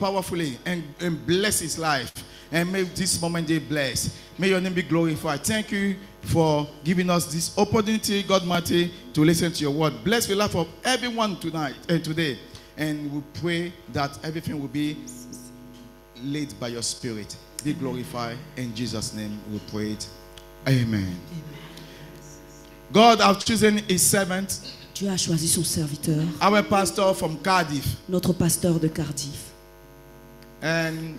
powerfully and, and bless his life. And may this moment be blessed. May your name be glorified. Thank you for giving us this opportunity, God Mighty, to listen to your word. Bless the life of everyone tonight and today. And we pray that everything will be led by your spirit. Be glorified. In Jesus' name we pray it. Amen. God has chosen his servant, Dieu a choisi son serviteur, our pastor from Cardiff. notre pasteur de Cardiff. And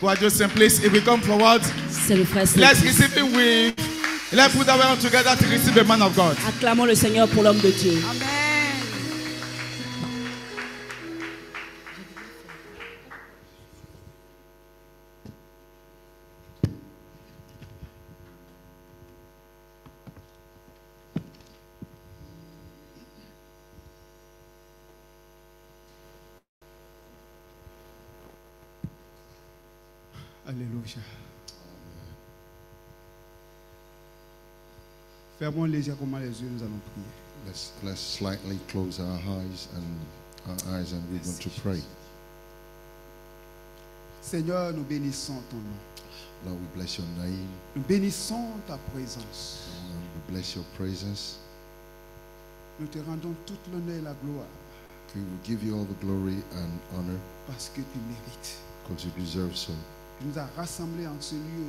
Quadro Simplis, if we come forward, C'est le frère let's receive him with, let's put our hands together to receive the man of God. Acclamons le Seigneur pour l'homme de Dieu. Alléluia. Fermons légèrement les yeux, nous allons prier. Let's, let's slightly close our eyes and our eyes and we're going to pray. Seigneur, nous bénissons ton nom. Lord, we bless your name. Nous bénissons ta présence. Lord, we bless your presence. Nous te rendons toute l'honneur et la gloire We will give you all the glory and honor parce que tu mérites. because you deserve so. Tu nous as rassemblés en ce lieu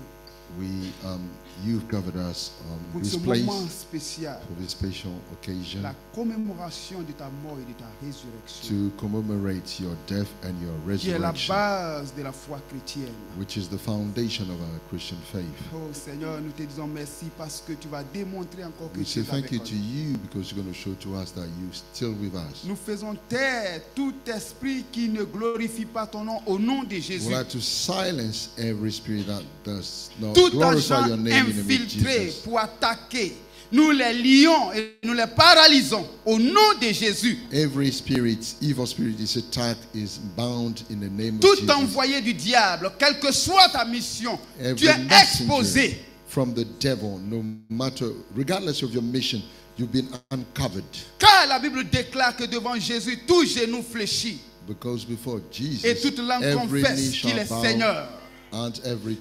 We, um, you've gathered us pour this ce place moment spécial, for this special occasion la commémoration de ta mort et de ta résurrection, to commemorate your death and your qui est la resurrection, base de la foi chrétienne. which is the foundation of our Christian faith. Oh Seigneur, nous te disons merci parce que tu vas démontrer encore que We tu say es thank avec you nous. to you because you're going to show to us that you're still with us. Nous faisons taire tout esprit qui ne glorifie pas ton nom au nom de We Jésus. like to silence every spirit that does not Tout agent of infiltré pour attaquer, nous les lions et nous les paralysons au nom de Jésus. Every spirit, evil spirit is attacked, is bound in the name of Tout Jesus. envoyé du diable, quelle que soit ta mission, Every tu es exposé. from the devil, no matter, regardless of your mission, you've been uncovered. Car la Bible déclare que devant Jésus, tout genou fléchit Because before Jesus, et toute langue confesse qu'il est Seigneur.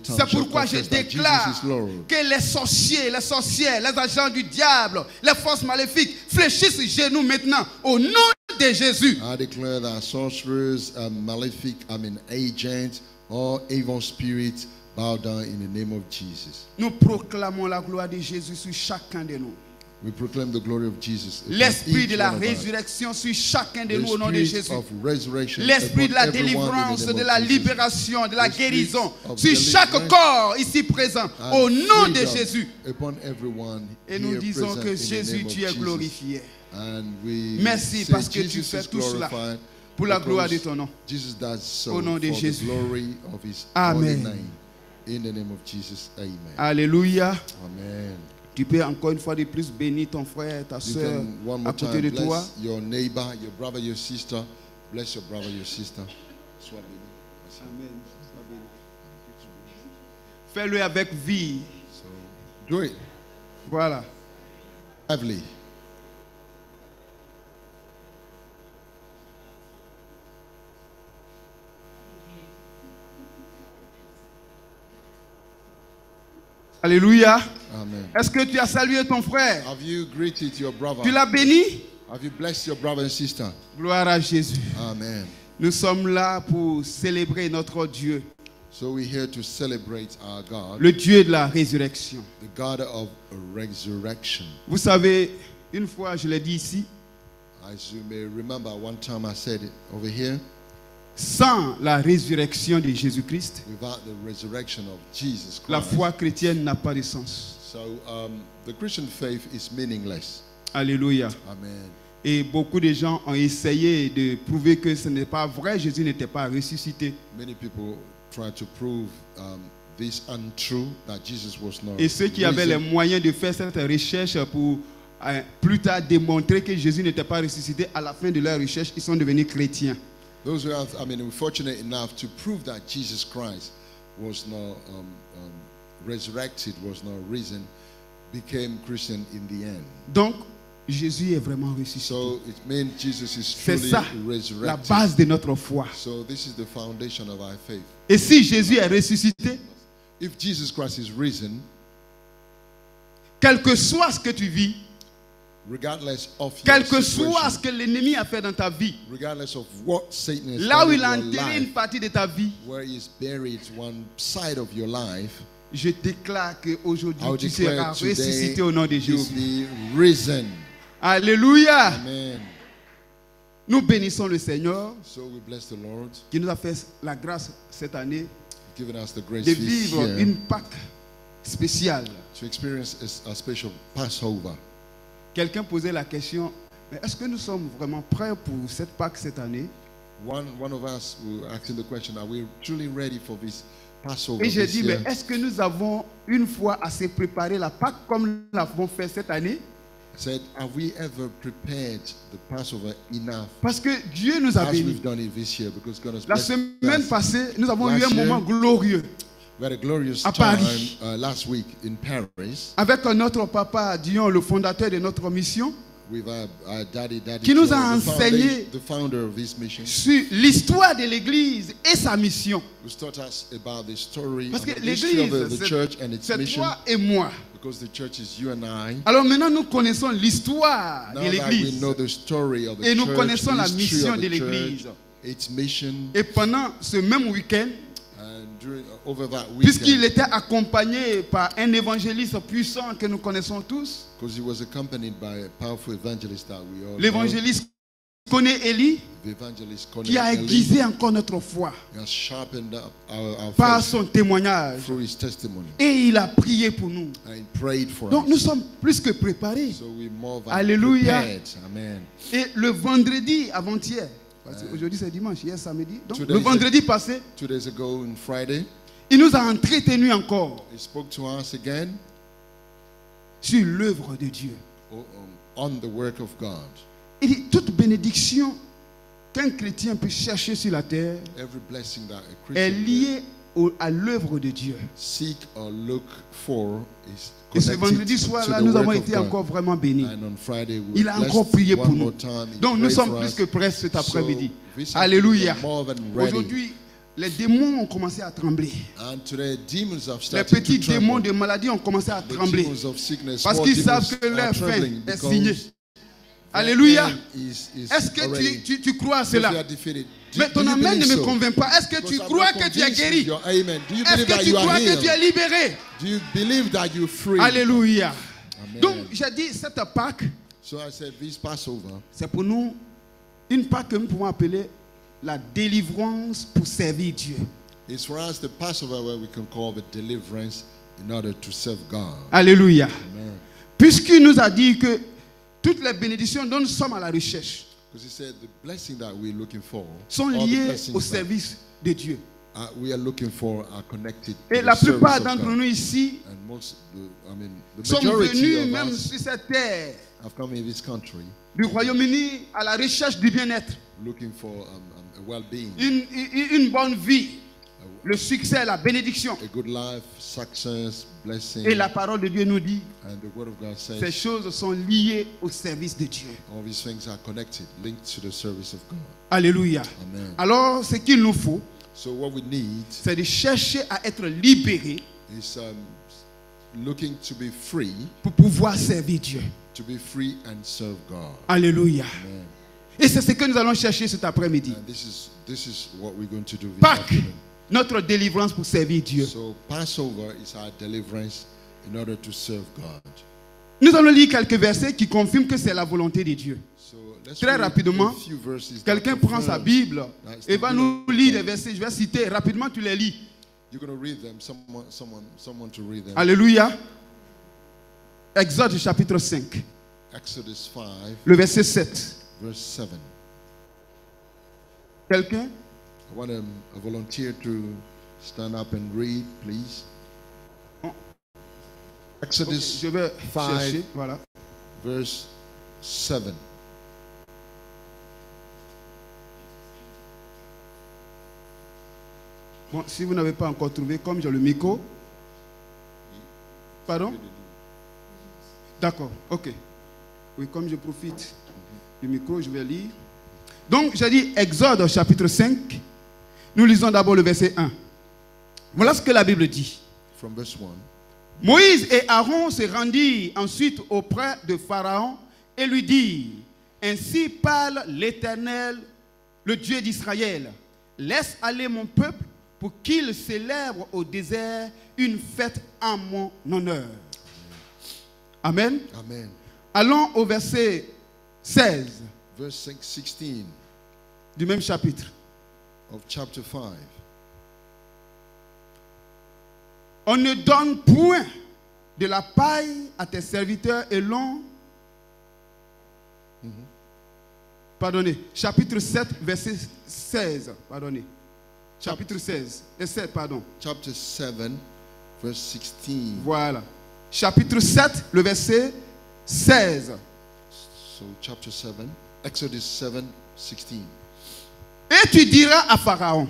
C'est pourquoi je déclare que les sorciers, les sorcières, les agents du diable, les forces maléfiques fléchissent genoux maintenant au nom de Jésus. I declare that sorcerers, malefic, I mean agents, or evil spirits bow down in the name of Jesus. Nous proclamons la gloire de Jésus sur chacun de nous. We proclaim the glory of Jesus. upon L'esprit de la résurrection sur chacun de The nous au nom de spirit Jésus. L'esprit de la everyone in the délivrance, de of la libération, de la The spirit guérison of sur chaque corps ici présent au nom de Jésus. Et nous disons que in the Jésus, name of tu es glorifié. And we Merci parce que tu Jesus fais is tout cela pour la gloire de ton nom. Jesus does so Au nom de Jésus. Amen. holy name. In the name of Jesus, amen. Alléluia. Amen. Tu peux encore une fois de plus bénir ton frère, ta soeur à côté time de toi. bless your neighbor, your brother, your sister. Bless your brother, your sister. Sois béni. Fais-le avec vie. So do it. Voilà. Lively. Alléluia. Est-ce que tu as salué ton frère? Have you greeted your brother? Tu l'as béni? Have you blessed your brother and sister? Gloire à Jésus. Amen. Nous sommes là pour célébrer notre Dieu, So we're here to celebrate our God, le Dieu de la résurrection. the God of resurrection. Vous savez, une fois, je l'ai dit ici, As you may remember, one time I said it over here, sans la résurrection de Jésus-Christ, without the resurrection of Jesus la foi chrétienne n'a pas de sens. So um, the Christian faith is meaningless. Alléluia. Amen. Et beaucoup de gens ont essayé de prouver que ce n'est pas vrai, Jésus n'était pas ressuscité. Many people try to prove um, this untrue that Jesus was not. Et ceux qui avaient les moyens de faire cette recherche pour euh, plus tard démontrer que Jésus n'était pas ressuscité, à la fin de leur recherche, ils sont devenus chrétiens. Those who have, I mean, were fortunate enough to prove that Jesus Christ was not um, um, resurrected, was not risen, became Christian in the end. Donc, Jésus est vraiment ressuscité. So it means Jesus is C'est truly ça la base de notre foi. So this is the foundation of our faith. Et si Jésus est ressuscité, If Jesus Christ is risen, quel que soit ce que tu vis, regardless of your quel que soit ce que l'ennemi a fait dans ta vie, regardless of what Satan has là done où in il a your enterré une partie de ta vie, where he's buried one side of your life, je déclare qu'aujourd'hui tu seras ressuscité au nom de Jésus. Alléluia. Amen. Nous bénissons le Seigneur So we bless the Lord, qui nous a fait la grâce cette année giving us the grace de vivre une Pâque spéciale. to experience a, a special Passover. Quelqu'un posait la question, mais est-ce que nous sommes vraiment prêts pour cette Pâque cette année? One, one of us were asking the question, are we truly ready for this Passover Et j'ai dit, mais est-ce que nous avons une fois assez préparé la Pâque comme nous l'avons fait cette année? Said, have we ever prepared the Passover enough Parce que Dieu nous a bénis. La semaine passée, nous avons eu un moment glorieux. We had a glorious à time Paris. uh, last week in Paris. Avec notre papa Dion, le fondateur de notre mission, with our, our daddy, daddy Qui nous Joe, a the, enseigné- the founder of this mission, sur l'histoire de l'Église et sa mission. who taught us about the story Parce of que l'Église, c'est- church and its c'est mission. toi et moi. Because the church is you and I. Alors maintenant, nous connaissons l'histoire de l'Église. know the story of the Et nous church, connaissons la mission de l'Église. church, its mission, Et pendant ce même week-end, puisqu'il weekend, était accompagné par un évangéliste puissant que nous connaissons tous, because he was accompanied by a powerful evangelist that we all know, l'évangéliste connaît Élie, qui a aiguisé encore notre foi par son témoignage. Et il a prié pour nous. Donc us. nous sommes plus que préparés. Alléluia. Et le vendredi avant-hier, parce qu'aujourd'hui c'est dimanche, hier samedi, donc le vendredi passé, Two days ago on Friday, il nous a entretenus encore he spoke to us again sur l'œuvre de Dieu. o- on the work of God. Il dit, toute bénédiction qu'un chrétien peut chercher sur la terre Every blessing that a est Christian liée au- à l'œuvre de Dieu. seek or look for is Et ce vendredi soir-là, nous avons été encore vraiment bénis. Il a encore prié pour nous. Donc nous sommes plus us. que prêts cet après-midi. So, Alléluia. Aujourd'hui, les démons ont commencé à trembler. Les petits démons de maladie ont commencé à trembler. Parce qu'ils savent que leur fin est signée. Alléluia. Est-ce que tu, tu, tu crois à cela? Mais ton amen ne me convainc pas. Est-ce que tu crois que tu es guéri? Est-ce que tu crois que tu es libéré? Do you believe that you're free? Alléluia. Amen. Donc, j'ai dit, cette Pâque, So c'est pour nous une Pâque que nous pouvons appeler la délivrance pour servir Dieu. is for us the Passover where we can call the deliverance in order to serve God. Alléluia. Puisqu'il nous a dit que toutes les bénédictions dont nous sommes à la recherche Because he said the blessing that we're looking for, sont blessings au service de Dieu. uh, we are looking for are connected Et la plupart d'entre nous ici most, the, I mean, the sont majority venus of même sur cette terre have come in this country du Royaume-Uni à la recherche du bien-être, looking for um, um, a well-being, une, une- bonne vie, le succès, la bénédiction. a good life, success. Et la parole de Dieu nous dit, God ces says choses sont liées au service de Dieu. all these things are connected, linked to the service of God. Alléluia. Amen. Alors, ce qu'il nous faut, So what we need c'est de chercher à être libérés is um, looking to be free, pour pouvoir servir Dieu. to be free and serve God. Alléluia. Amen. Et c'est ce que nous allons chercher cet après-midi. And this is this is what we're going to do this Pâques, afternoon. Notre délivrance pour servir Dieu. So Passover is our deliverance in order to serve God. Nous allons lire quelques versets qui confirment que c'est la volonté de Dieu. So Très rapidement, Quelqu'un prend sa Bible et va nous lire God. les versets. Je vais citer rapidement, tu les lis. You're going to read them. Someone, someone, someone to read them. Alléluia. Exode chapitre 5, Exodus 5, le verset 7. verse 7. Quelqu'un? I want um, a volunteer to stand up and read, please. Exodus vais Five. chercher. Voilà. verse 7. Bon, si vous n'avez pas encore trouvé, comme j'ai le micro. Pardon? D'accord, ok. Oui, comme je profite du micro, je vais lire. Donc, j'ai dit Exode chapitre 5. Nous lisons d'abord le verset 1. Voilà ce que la Bible dit. From verse 1. Moïse et Aaron se rendirent ensuite auprès de Pharaon et lui dirent, Ainsi parle l'Éternel, le Dieu d'Israël. Laisse aller mon peuple pour qu'il célèbre au désert une fête en mon honneur. Amen. Amen. Allons au verset 16 Verse 6 16 du même chapitre. Of chapter 5. On ne donne point de la paille à tes serviteurs et l'on... Pardonnez. Chapitre 7, verset 16. Pardonnez. Chapitre 16. Et 7, pardon. Chapter 7, verse 16. Voilà. Chapitre 7, le verset 16. So, chapter 7, Exodus 7 16. Et tu diras à Pharaon,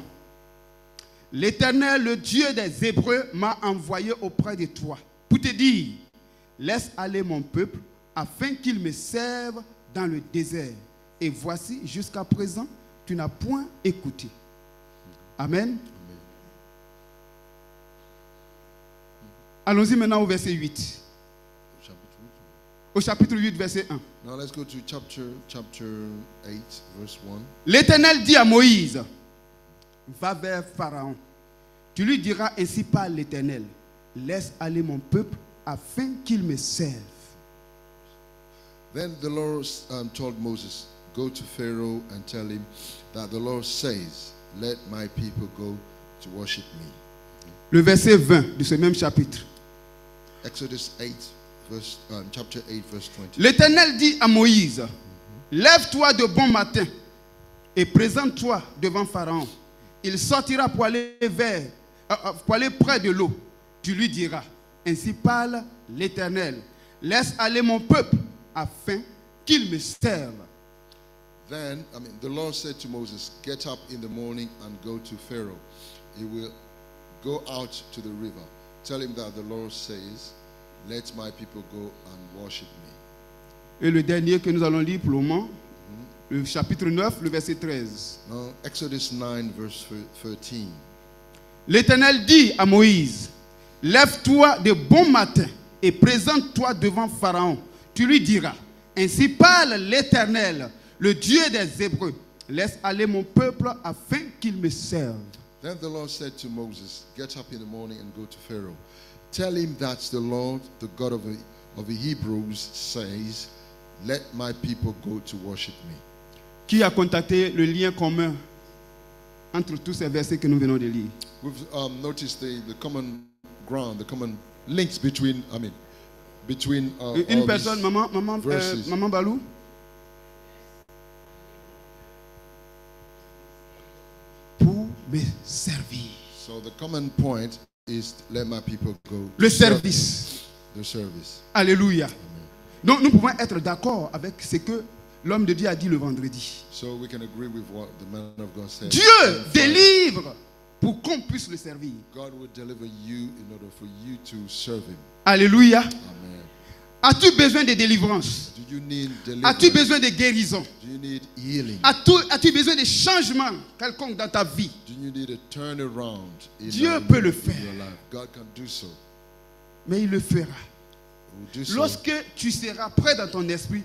l'Éternel, le Dieu des Hébreux, m'a envoyé auprès de toi pour te dire, laisse aller mon peuple afin qu'il me serve dans le désert. Et voici, jusqu'à présent, tu n'as point écouté. Amen. Allons-y maintenant au verset 8. Au chapitre 8, verset 1. Now let's go to chapter chapter 8, verse 1. L'Éternel dit à Moïse, va vers Pharaon. Tu lui diras ainsi par l'Éternel, laisse aller mon peuple afin qu'il me serve. Then the Lord um, told Moses, Go to Pharaoh and tell him that the Lord says, Let my people go to worship me. Le verset 20 de ce même chapitre. Exodus 8, verse, um, chapter 8, verse 20. L'Éternel dit à Moïse, lève-toi de bon matin et présente-toi devant Pharaon. Il sortira pour aller vers, euh, euh, pour aller près de l'eau. Tu lui diras, ainsi parle l'Éternel, laisse aller mon peuple afin qu'il me serve. Then, I mean, the Lord said to Moses, Get up in the morning and go to Pharaoh. He will go out to the river. Tell him that the Lord says, Let my people go and worship me. Et le dernier que nous allons lire pour le moment, le chapitre 9, le verset 13. Now, Exodus 9, verse 13. L'Éternel dit à Moïse, lève-toi de bon matin et présente-toi devant Pharaon. Tu lui diras, ainsi parle l'Éternel, le Dieu des Hébreux. Laisse aller mon peuple afin qu'il me serve. Then the Lord said to Moses, Get up in the morning and go to Pharaoh. Tell him that the Lord, the God of the, of the Hebrews, says, Let my people go to worship me. Qui a contacté le lien commun entre tous ces versets que nous venons de lire We've um, noticed the, the common ground, the common links between, I mean, between uh, Une all personne, these- maman, maman, euh, maman Balou Pour me servir. So the common point is let my people go. Le service. The service. Alléluia. Donc nous pouvons être d'accord avec ce que l'homme de Dieu a dit le vendredi. So we can agree with what the man of God said. Dieu délivre pour qu'on puisse le servir. God will deliver you in order for you to serve Him. Alléluia. Amen. As-tu besoin de délivrance? As-tu besoin de guérison? Do you need healing? As-tu besoin de changement quelconque dans ta vie? Do you need a turnaround in, Dieu peut le faire. your life? God can do so. Mais il le fera. So. Lorsque tu seras prêt dans ton esprit,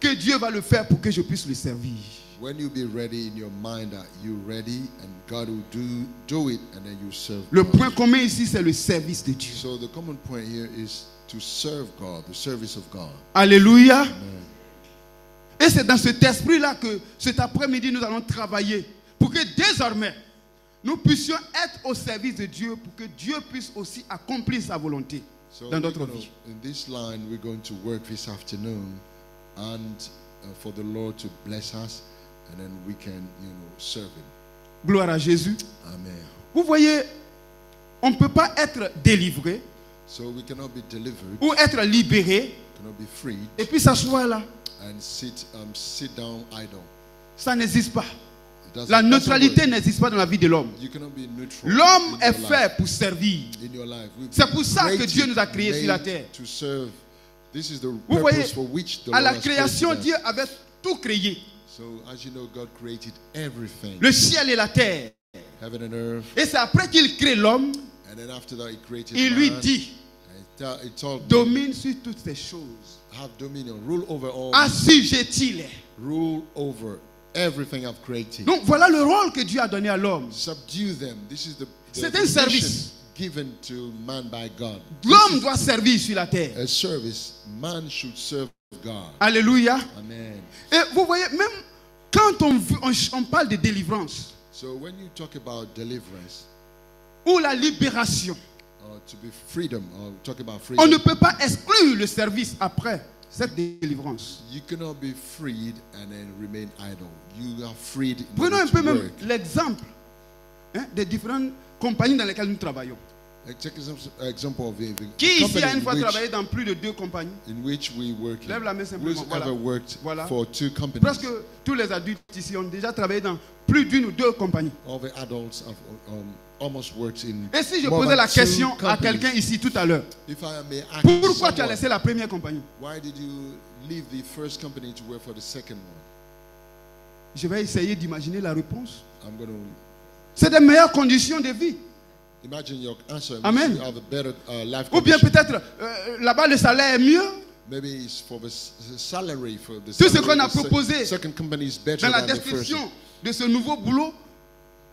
que Dieu va le faire pour que je puisse le servir. When you be ready in your mind that you're ready? And God will do do it and then you serve Le point commun ici, c'est le service de Dieu. So the common point here is to serve God, the service of God. Alléluia. Et c'est dans cet esprit-là que cet après-midi, nous allons travailler pour que désormais, nous puissions être au service de Dieu pour que Dieu puisse aussi accomplir sa volonté So dans notre vie. in this line, we're going to work this afternoon, and uh, for the Lord to bless us, and then we can, you know, serve Him. Gloire à Jésus. Amen. Vous voyez, on ne peut pas être délivré So we cannot be delivered, ou être libéré cannot be freed, et puis s'asseoir là. and sit um, sit down idle. Ça n'existe pas. It doesn't- La doesn't neutralité work. n'existe pas dans la vie de l'homme. You cannot be neutral. L'homme in est your life. fait pour servir. in your life. We've C'est been pour ça que created, Dieu nous a créés sur la made terre. To serve. This is the Vous voyez, purpose for which the à Lord la has created création, us. Dieu avait tout créé. So, as you know, God created everything, Le ciel et la terre. heaven and earth, Et c'est après qu'il crée l'homme, and then after that, He created il lui dit, domine sur toutes ces choses. have dominion, rule over all, Assujettis-les. rule over everything I've created. Donc voilà le rôle que Dieu a donné à l'homme. Subdue them. This is the, the, C'est un service. given to man by God. L'homme doit servir sur la terre. A service, man should serve God. Alléluia. Amen. Et vous voyez, même quand on, on, on parle de délivrance So when you talk about deliverance, ou la libération, or to be freedom, or talk about on ne peut pas exclure le service après cette délivrance. you cannot be freed and then remain idle. You are freed. in Prenons un peu même l'exemple hein, des différentes compagnies dans lesquelles nous travaillons. Like, Take an example of the, the Qui ici a une in fois which, travaillé dans plus de deux compagnies? in which we work. in. Lève la main simplement. Voilà. worked Voilà. for two companies? Presque tous les adultes ici ont déjà travaillé dans plus d'une ou deux compagnies. All the adults have um, almost worked in. Et si je posais la question à quelqu'un ici tout à l'heure, pourquoi tu as laissé la première compagnie? why did you leave the first company to work for the second one? Je vais essayer d'imaginer la réponse. I'm going to C'est des meilleures conditions de vie. imagine your answer. which Amen. You have a better uh, life Ou bien peut-être euh, là-bas le salaire est mieux. Maybe it's for the s- the salary for the Tout ce qu'on a proposé Dans la description de ce nouveau boulot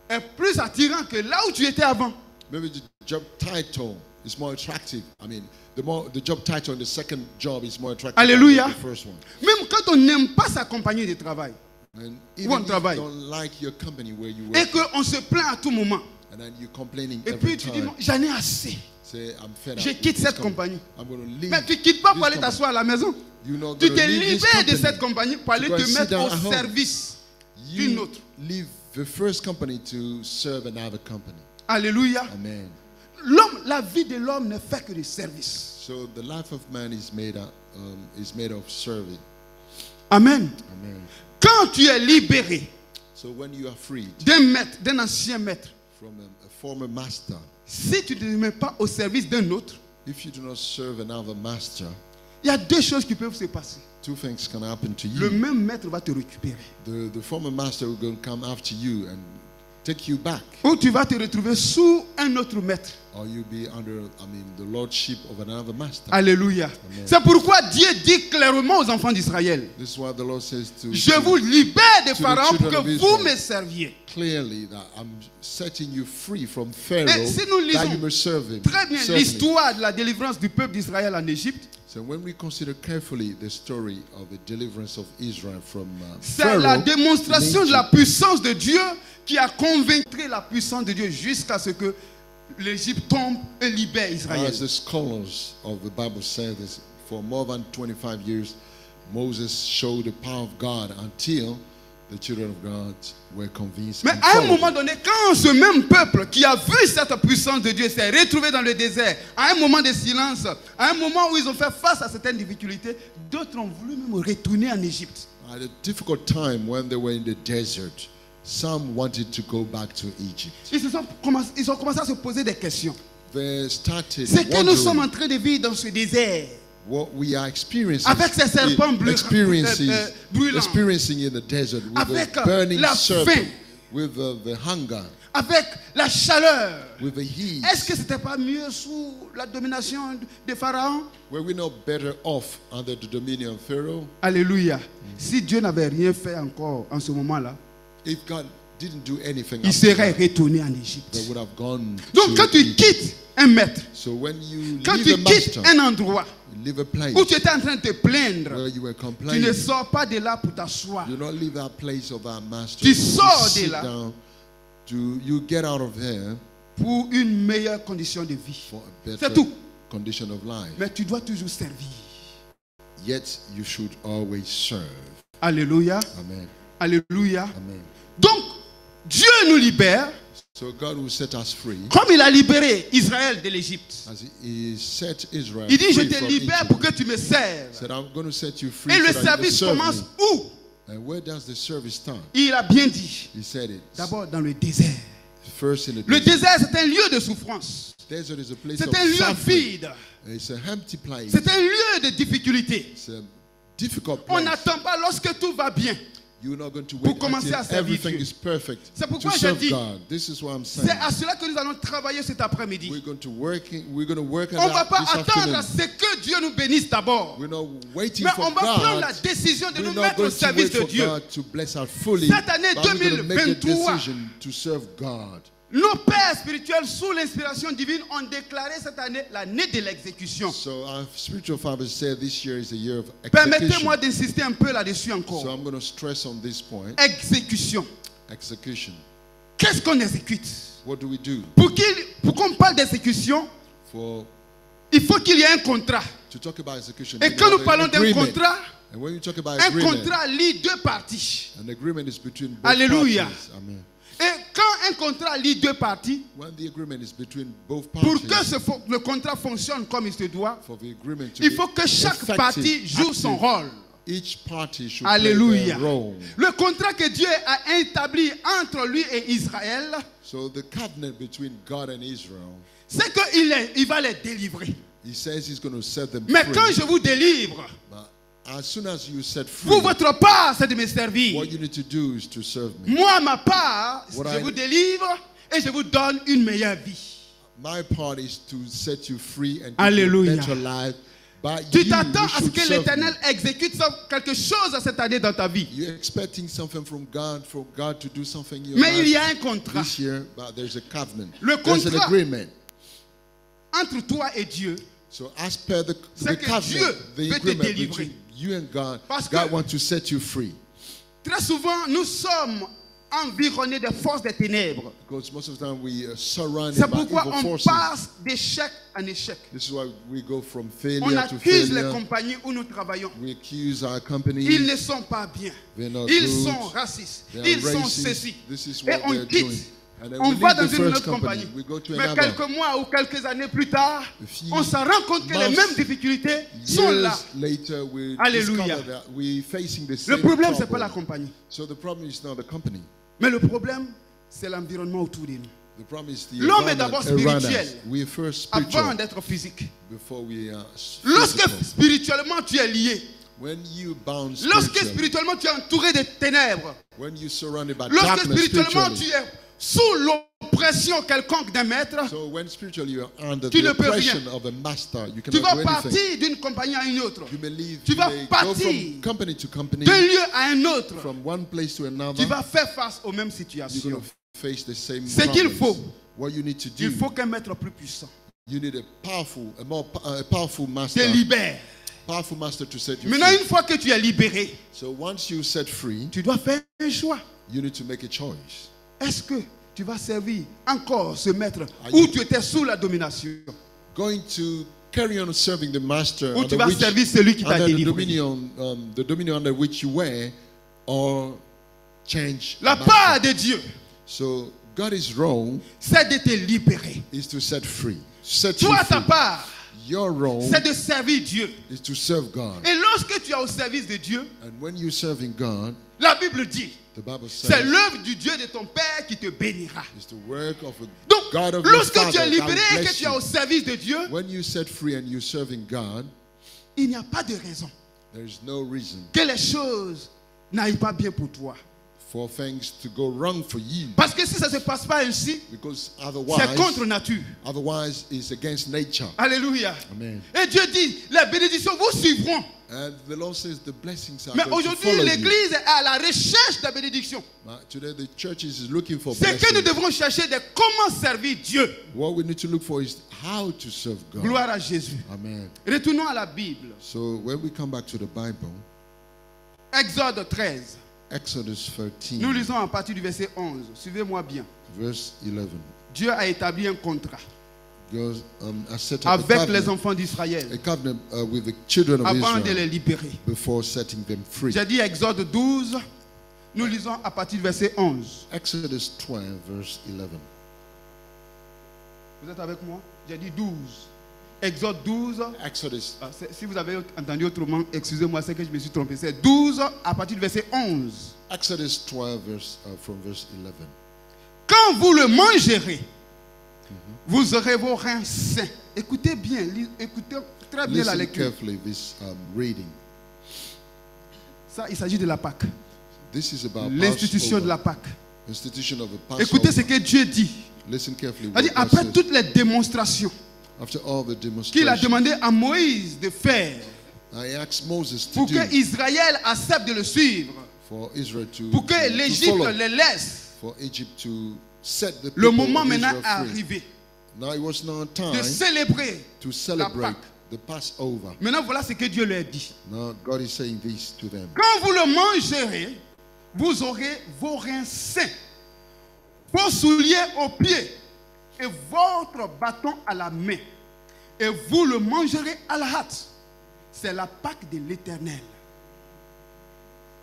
est plus attirant que là où tu étais avant. Maybe the job title is more attractive. I mean, the more the job title in the second job is more attractive Alléluia. than the first one. Même quand on n'aime pas sa compagnie de travail And Où on even if travaille. you don't like your company where you et work, qu'on se plaint à tout moment, and then you're complaining et every puis tu dis time, j'en ai assez. say I'm fed Je with quitte this cette company. compagnie. I'm leave. Mais tu quittes pas this pour aller company. t'asseoir à la maison. You're not Tu gonna te leave this libères de company. cette compagnie pour aller go and te sit mettre down au at home. service d'une You autre. leave the first company to serve another company. Alléluia. Amen. L'homme, la vie de l'homme ne fait que de service. So the life of man is made up, um, is made of serving. Amen. Amen. Quand tu es libéré So when you are freed d'un maître, d'un ancien maître, from a, a former master, si tu ne te mets pas au service d'un autre, if you do not serve another master, il y a deux choses qui peuvent se passer. Two things can happen to Le you. même maître va te récupérer. The, the former master will go and come after you and take you back, Ou tu vas te retrouver sous un autre maître. or you'll be under, I mean, the lordship of another master. Alléluia. C'est pourquoi Dieu dit clairement aux enfants d'Israël, This is what the Lord says to je to vous libère de to Pharaon pour que vous me serviez. clearly that I'm setting you free from Pharaoh Et si nous that lisons you may serve him. Très bien l'histoire de la délivrance du peuple d'Israël en Égypte. So when we consider carefully the story of the deliverance of Israel from uh, C'est Pharaoh, la démonstration de la puissance de Dieu qui a convaincu la puissance de Dieu jusqu'à ce que l'Égypte tombe et libère Israël. as the scholars of the Bible say this, for more than 25 years, Moses showed the power of God until the children of God were convinced. Mais à un moment donné, quand ce même peuple qui a vu cette puissance de Dieu s'est retrouvé dans le désert, à un moment de silence, à un moment où ils ont fait face à certaines difficultés, d'autres ont voulu même retourner en Égypte. At a difficult time when they were in the desert, some wanted to go back to Egypt. Ils, se sont commencé, ils ont commencé à se poser des questions. They started C'est que nous sommes en train de vivre dans ce désert. What we are experiencing, Avec ces serpents in- brû- experiences- euh, euh, brûlants. experiencing in the desert with Avec, the burning la serpent, faim. with the, the hunger, Avec la chaleur. with the heat. Est-ce que c'était pas mieux sous la domination de Pharaon Were we not better off under the dominion of Pharaoh? Alléluia. Si Dieu n'avait rien fait encore en ce moment-là, If God didn't do anything, il serait retourné en Égypte. they would have gone. Donc to quand tu quittes un maître, so when you quand leave tu a quittes master, un endroit you leave a place où tu étais en train de te plaindre, where you were tu complaining, ne sors pas de là pour t'asseoir. you don't leave that place of that master. Tu You sors de là. To you get out of there pour une meilleure condition de vie. for a better C'est tout. condition of life. Mais tu dois toujours servir. Yet you should always serve. Alléluia. Amen. Alléluia. Amen. Donc, Dieu nous libère So God will set us free comme il a libéré Israël de l'Égypte. Il dit, je te libère pour que tu me serves. Said, I'm going to set you free Et so le service commence me. où? And where does the service start? Il a bien dit. He said it. D'abord dans le désert. First in the Le désert, c'est un lieu de souffrance. Desert is a place C'est of un lieu vide. It's a empty place. C'est un lieu de difficulté. It's a difficult On n'attend pas lorsque tout va bien. You're not going to Pour commencer à servir everything Dieu. is perfect C'est to pourquoi je dis- God. This is what I'm C'est saying. à cela que nous allons travailler cet après-midi. We're going to working. We're going to work on ne va pas attendre à ce que Dieu nous bénisse d'abord. We're not waiting Mais for on va prendre la décision de We're nous mettre au service de Dieu. God to bless us fully. Cette année but we're going to make the 2023. decision to serve God. Nos pères spirituels, sous l'inspiration divine, ont déclaré cette année l'année de l'exécution. So our spiritual fathers said this year is a year of Permettez-moi d'insister un peu là-dessus So encore. I'm going to stress on this point. Exécution. Execution. Qu'est-ce qu'on exécute? What do we do? Pour qu'il- pour qu'on parle d'exécution, for il faut qu'il y ait un contrat. to talk about execution? Et quand nous parlons d'un contrat, and when you talk about un contrat lie deux parties. an agreement is between both Alléluia. parties. Amen. Quand un contrat lie deux parties, When the agreement is between both pour que ce le contrat fonctionne comme il se doit, for the agreement to il faut que chaque partie joue son rôle. Each party should Alléluia. play. Le contrat que Dieu a établi entre lui et Israël, So the covenant between God and Israel, c'est qu'il il va les délivrer. He says He's going to set them Mais free. quand je vous délivre, But as soon as you set free, vous, votre part, c'est de me servir. what you need to do is to serve me. Moi, ma part, What je I- vous délivre et je vous donne une meilleure vie. My part is to set you free and Alléluia. better life. But Tu t'attends à ce que l'Éternel exécute quelque chose cette année dans ta vie. You're expecting something from God, for God to do something in your Mais il y a un contrat this year, but there's a covenant. Le there's an contrat- agreement. entre toi et Dieu. So as per the, the covenant, Dieu the agreement you and God, Parce God wants to set you free. Très souvent, nous sommes environnés des forces des ténèbres. Because most of the time we are surrounded C'est by pourquoi on forces. passe d'échec en échec. This is why we go from On to accuse les compagnies où nous travaillons. We accuse our companies. Ils ne sont pas bien. Ils good. sont racistes. Ils sont ceci. This is Et on quitte. On va dans une autre compagnie. Mais quelques mois ou quelques années plus tard, on se rend compte que les mêmes difficultés sont là. Alléluia. Le problème, c'est pas trouble. la compagnie. So the problem is not the company. Mais le problème, c'est l'environnement autour de nous. The problem is the L'homme est d'abord spirituel. Avant d'être physique. Lorsque spirituellement tu es lié, When you bound lorsque spirituellement tu es entouré de ténèbres, lorsque spirituellement tu es sous l'oppression quelconque d'un maître, so when spiritually you're under Tu the ne peux rien. of a master, you tu vas partir d'une compagnie à une autre, You may leave, Tu you vas may partir company to company, d'un lieu à un autre. from one place to another. Tu vas faire face aux mêmes situations. going to face the same Ce qu'il faut, What you need to do, il faut qu'un maître plus puissant you need a powerful, a more po- a powerful te master, libère. powerful master to set you Maintenant, free. une fois que tu es libéré, So once you set free, tu dois faire un choix. you need to make a choice. Est-ce que tu vas servir encore ce maître où tu étais sous la domination? Going to carry on serving the master Ou tu vas which, servir celui qui t'a under the délivré? dominion, um, the dominion under which you were, or change. La part de Dieu, So God is wrong c'est de te libérer. is to set free. Set Toi, free. ta part, Your role c'est de servir Dieu. is to serve God. Et lorsque tu es au service de Dieu, And when you're serving God, la Bible dit, c'est l'œuvre du Dieu de ton Père qui te bénira. Donc, lorsque tu es libéré et que tu es au service de Dieu, When you set free and you're serving God, il n'y a pas de raison there is no reason que les choses n'aillent pas bien pour toi. For things to go wrong for you. Parce que si ça ne se passe pas ainsi, Because c'est contre nature. otherwise it's against nature. Alléluia. Amen. Et Dieu dit, les bénédictions vous suivront. And the Lord says the blessings are Mais aujourd'hui, l'Église est à la recherche de bénédictions. But Today the church is looking for Ce que nous blessings. devrons chercher, de comment servir Dieu. What we need to look for is how to serve God. Gloire à Jésus. Amen. Retournons à la Bible. So when we come back to the Bible, Exode 13. Exodus 13, Nous lisons à partir du verset 11. Suivez-moi bien. verse 11, Dieu a établi un contrat um, I set up a avec les enfants d'Israël uh, avant de les libérer. J'ai dit Exode 12. Nous lisons à partir du verset 11. Exodus 12, verse 11. Vous êtes avec moi? J'ai dit 12. Exode 12. Exodus, Ah, Si vous avez entendu autrement, excusez-moi, c'est que je me suis trompé. C'est 12 à partir du verset 11. Exodus 12, verse, uh, from verse 11. Quand vous le mangerez, vous aurez vos reins sains. Écoutez bien, écoutez très bien la Listen lecture. carefully this um, reading. Ça, il s'agit de la Pâque. This is about L'institution de la Pâque. institution of Passover. Écoutez ce que Dieu dit. Listen carefully. Dit, après toutes les démonstrations the qu'il a demandé à Moïse de faire I asked Moses to pour que Israël accepte de le suivre, for Israel to, pour que l'Égypte les laisse. for Egypt to set the Le moment maintenant est arrivé Now it was now time de célébrer. to celebrate Pâque. the Passover. Maintenant, voilà ce que Dieu leur dit. Now God is saying this to them. Quand vous le mangerez, vous aurez vos reins sains, vos souliers aux pieds votre bâton à la main. Et vous le mangerez à la hâte. C'est la Pâque de l'Éternel.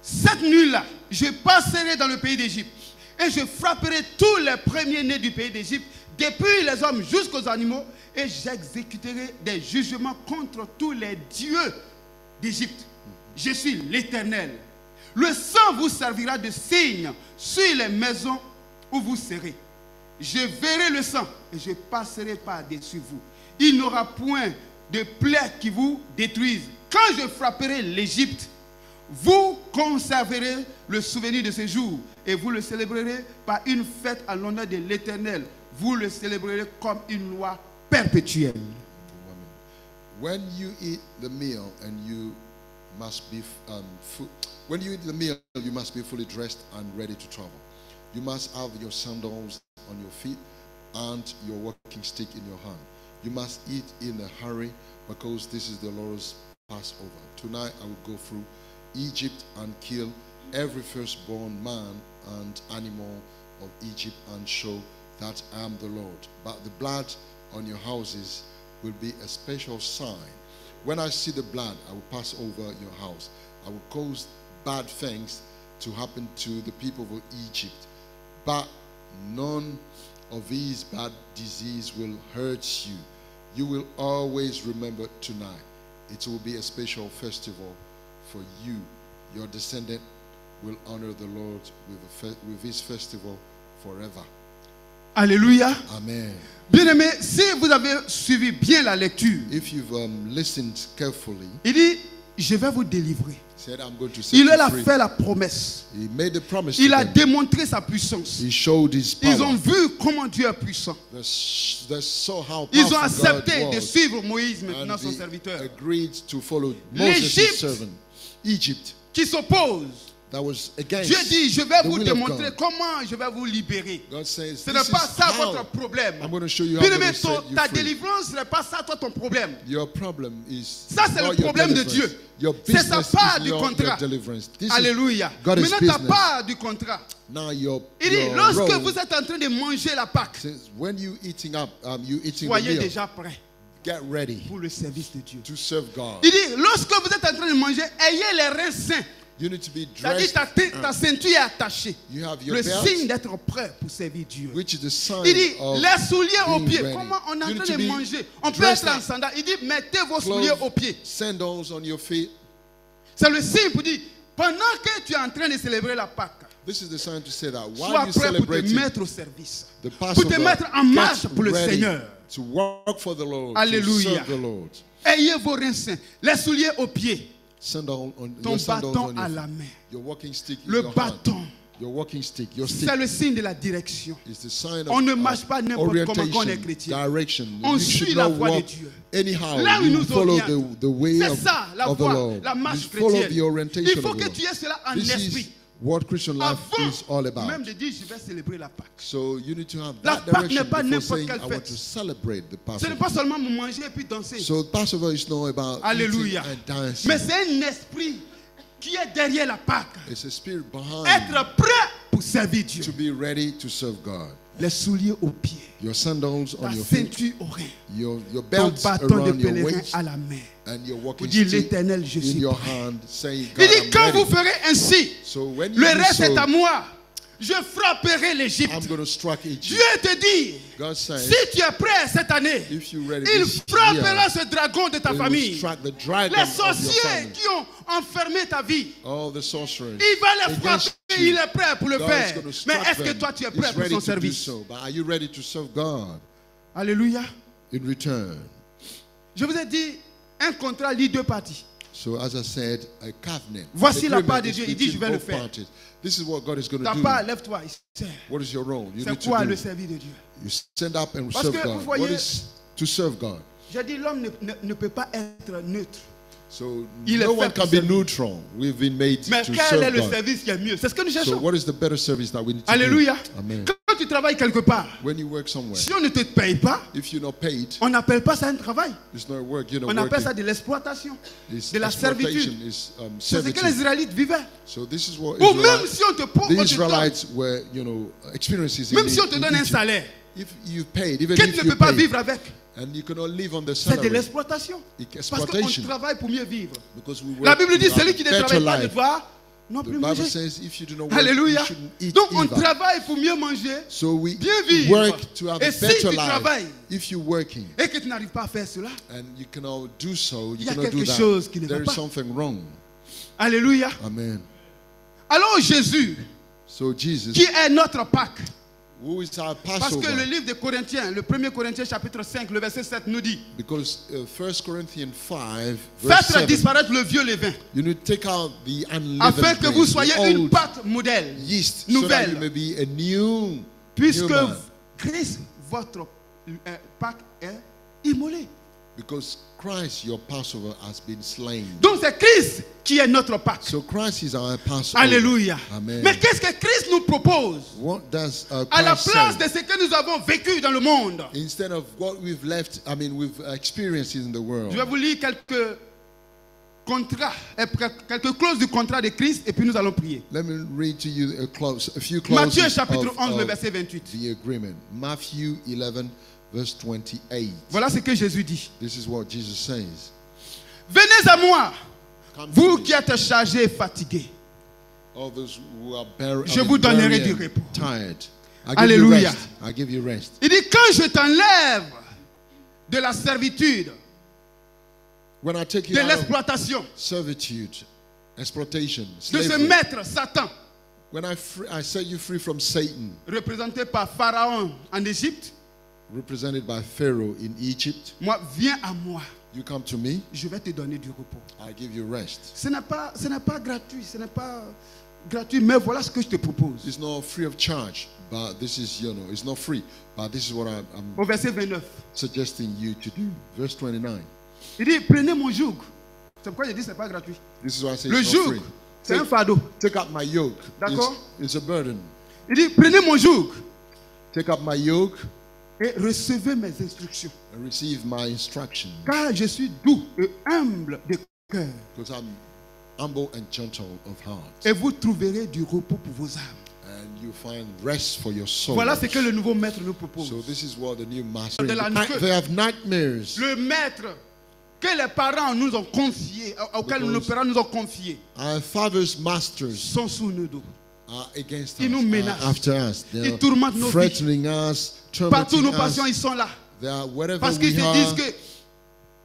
Cette nuit-là, je passerai dans le pays d'Égypte et je frapperai tous les premiers-nés du pays d'Égypte, depuis les hommes jusqu'aux animaux, et j'exécuterai des jugements contre tous les dieux d'Égypte. Je suis l'Éternel. Le sang vous servira de signe sur les maisons où vous serez. Je verrai le sang et je passerai par-dessus vous. Il n'y aura point de plaie qui vous détruise. Quand je frapperai l'Égypte, vous conserverez le souvenir de ce jour et vous le célébrerez par une fête à l'honneur de l'Éternel. Vous le célébrerez comme une loi perpétuelle. When you eat the meal and you must be um, you must be fully dressed and ready to travel. You must have your sandals on your feet and your walking stick in your hand. You must eat in a hurry because this is the Lord's Passover. Tonight I will go through Egypt and kill every firstborn man and animal of Egypt and show that I am the Lord. But the blood on your houses will be a special sign. When I see the blood, I will pass over your house. I will cause bad things to happen to the people of Egypt. But none of these bad disease will hurt you. You will always remember tonight. It will be a special festival for you. Your descendant will honor the Lord with, with this festival forever. Alléluia. Amen. Bien-aimé, si vous avez suivi bien la lecture, If you've um, listened carefully, il dit, je vais vous délivrer. he said, I'm going to set Il leur a fait la promesse. He made the promise Il a them. démontré sa puissance. He showed his Ils ont vu comment Dieu est puissant. They s- they saw how Ils ont God accepté de suivre Moïse, maintenant son serviteur, L'Égypte. qui s'oppose. That was against Dieu dit, je vais vous démontrer comment je vais vous libérer. Says, Ce n'est pas ça votre problème. I'm going to show you how I'm Bien-aimé, going to set ton- you ta délivrance ce n'est pas ça, toi, ton problème. Your problem is Ça, c'est le problème de. Dieu. C'est sa part du contrat. Alléluia. God's Maintenant, ta part du contrat. now your, Il dit, lorsque vous êtes en train de manger la Pâque, says when you eating up, um, you eating the soyez déjà get ready pour le service de Dieu. to serve God. Il dit, lorsque vous êtes en train de manger, ayez les reins saints. You need to be dressed. ta, ta ceinture est attachée. You have your Le belt, signe d'être prêt pour servir Dieu. which is the sign Il dit, of les souliers aux pieds. ready. Comment on est en train de manger? On peut être en sandales. Il dit, mettez vos souliers aux pieds. sandals on your feet. C'est le signe pour dire, pendant que tu es en train de célébrer la Pâque, This is the sign to say that sois while prêt pour te mettre au service. the Pour te mettre en marche pour le Seigneur. to work for the Lord, Alléluia. to serve the Lord. Ayez vos reins saints. Les souliers aux pieds. Sandal on Ton bâton on à la main. your walking stick in Le your hand. bâton. Your walking stick, your stick C'est le signe de la direction. is the sign of On ne marche pas n'importe comment quand on est chrétien. direction. On you suit la voie de Dieu. anyhow. Là où il nous follow the, the way C'est ça, la voie, la marche chrétienne. Il faut que tu aies cela en esprit. What Christian life is all Avant about. même de dire, je vais célébrer la Pâque. So you need to have La that Pâque direction n'est pas n'importe saying, quelle I want to celebrate the Ce n'est pas seulement manger et puis danser. So Passover is not about Alléluia. eating and dancing. Mais c'est un esprit qui est derrière la Pâque. It's a spirit behind Être prêt pour servir Dieu. to be ready to serve God. Les souliers aux pieds. Your sandals La on your feet, ceinture aux reins. your, your Ton belts bâton de your pèlerin waist, à la main. Dire stick l'éternel, je in suis your prêt. hand, saying, Il God, dit, quand ready. vous ferez ainsi, So when you le reste so, est à moi. je frapperai l'Égypte. I'm going to strike Egypt. Dieu te dit, si tu es prêt cette année, if you're ready il frappera year, ce dragon de ta famille. strike the dragon Les sorciers qui ont enfermé ta vie, All the sorcerers. il va les frapper, you. il est prêt pour le God faire. Mais est-ce que toi tu es prêt pour son service? so. But are you ready to serve God? Alléluia. in return? Je vous ai dit, un contrat lit deux parties. So as I said, a covenant. Voici la part de Dieu. Il dit, je vais le faire. parties. This is what God is going to Ta do. part, lève-toi. What is your role? You C'est quoi to le do. service de Dieu? You stand up and Parce serve que vous God. voyez- What is to serve God? J'ai dit, l'homme ne, ne- ne peut pas être neutre. So Il no one can be servir. neutral. We've been made Mais to quel est le God. service qui est mieux? C'est ce que nous So cherchons. what is the better service that we need to Alléluia. do? Travailles quelque part, When you work somewhere, si on ne te paye pas, if you're not paid, on n'appelle pas ça un travail. it's not work. You're not On appelle ça de l'exploitation. De la servitude. Um, C'est ce que les. Israélites vivaient. So this is what Ou même si on te pose, the Israelites were, you know, experiences in, même si on te donne un salaire, If you paid, even que tu if ne peux pas vivre avec, and you cannot live on the c'est de l'exploitation. Parce qu'on travaille pour mieux vivre. La Bible dit celui qui ne travaille pas ne doit non The plus Bible manger. says if you do not work, Alléluia. you Donc on either. travaille pour mieux manger So we bien vivre. work to have Et a si better tu life. travailles If you're working et que tu n'arrives pas à faire cela, and you cannot do so, Il y you a cannot do quelque that. chose qui ne va There is pas. something wrong. Alléluia. Amen. Alors Jésus, So Jesus, qui est notre Pâque, who is our parce que le livre des Corinthiens, le 1er Corinthiens chapitre 5, le verset 7 nous dit, Because uh, 1 Corinthians 5, verse faites 7, disparaître le vieux levain, you need to take out the unleavened afin que vous soyez une pâte modèle, yeast, so that nouvelle, you may be a new, puisque new. Christ, votre euh, Pâque, est immolé. Because Christ, your Passover, has been slain. Donc c'est Christ qui est notre Pâque. So Christ is our Passover. Alléluia. Amen. Mais qu'est-ce que Christ nous propose? What does uh, à la Christ place say? de ce que nous avons vécu dans le monde Instead of what we've left, I mean, we've experienced in the world. Je vais vous lire quelques contrats, euh, quelques clauses du contrat de Christ et puis nous allons prier. Let me read to you a, close, a few clauses Matthieu chapitre of, 11, le of verset 28. the agreement. Matthew 11, verse 28. Voilà ce que Jésus dit. This is what Jesus says. Venez à moi, Come vous qui êtes chargés et fatigués. Je vous donnerai du repos. tired. I give Alléluia. you rest. I give you rest. Il dit, quand je t'enlève de la servitude, When I take you de l'exploitation, servitude, exploitation, de ce slavery, maître Satan, when I, free, I set you free from Satan, représenté par Pharaon en Égypte, represented by Pharaoh in Egypt, moi, viens à moi, you come to me, je vais te donner du repos. I give you rest. Ce n'est pas, ce n'est pas gratuit, ce n'est pas gratuit, mais voilà ce que je te propose. It's not free of charge, but this is, you know, it's not free, but this is what I, I'm Au verset 29, suggesting you to do. Verse 29. il dit, prenez mon joug. C'est pourquoi je dis, ce n'est pas gratuit. This is why I say Le it's joug, c'est un fardeau. take up my yoke. It's, D'accord? it's a burden. Il dit, prenez mon joug Take up my yoke et recevez mes instructions. and receive my instruction. Car je suis doux et humble de cœur. Because I'm humble and gentle of heart. Et vous trouverez du repos pour vos âmes. And you find rest for your soul. Voilà ce que le nouveau maître nous propose. So this is what the new master. De la- They have nightmares. Le maître que les parents nous ont confié, auquel Because- nos parents nous ont confié, Our father's masters sont sous nos dos. are against Ils us, nous menacent. after us. Ils tourmentent nos vies. threatening us, Partout où nous passions, ils sont là. Parce qu'ils se disent que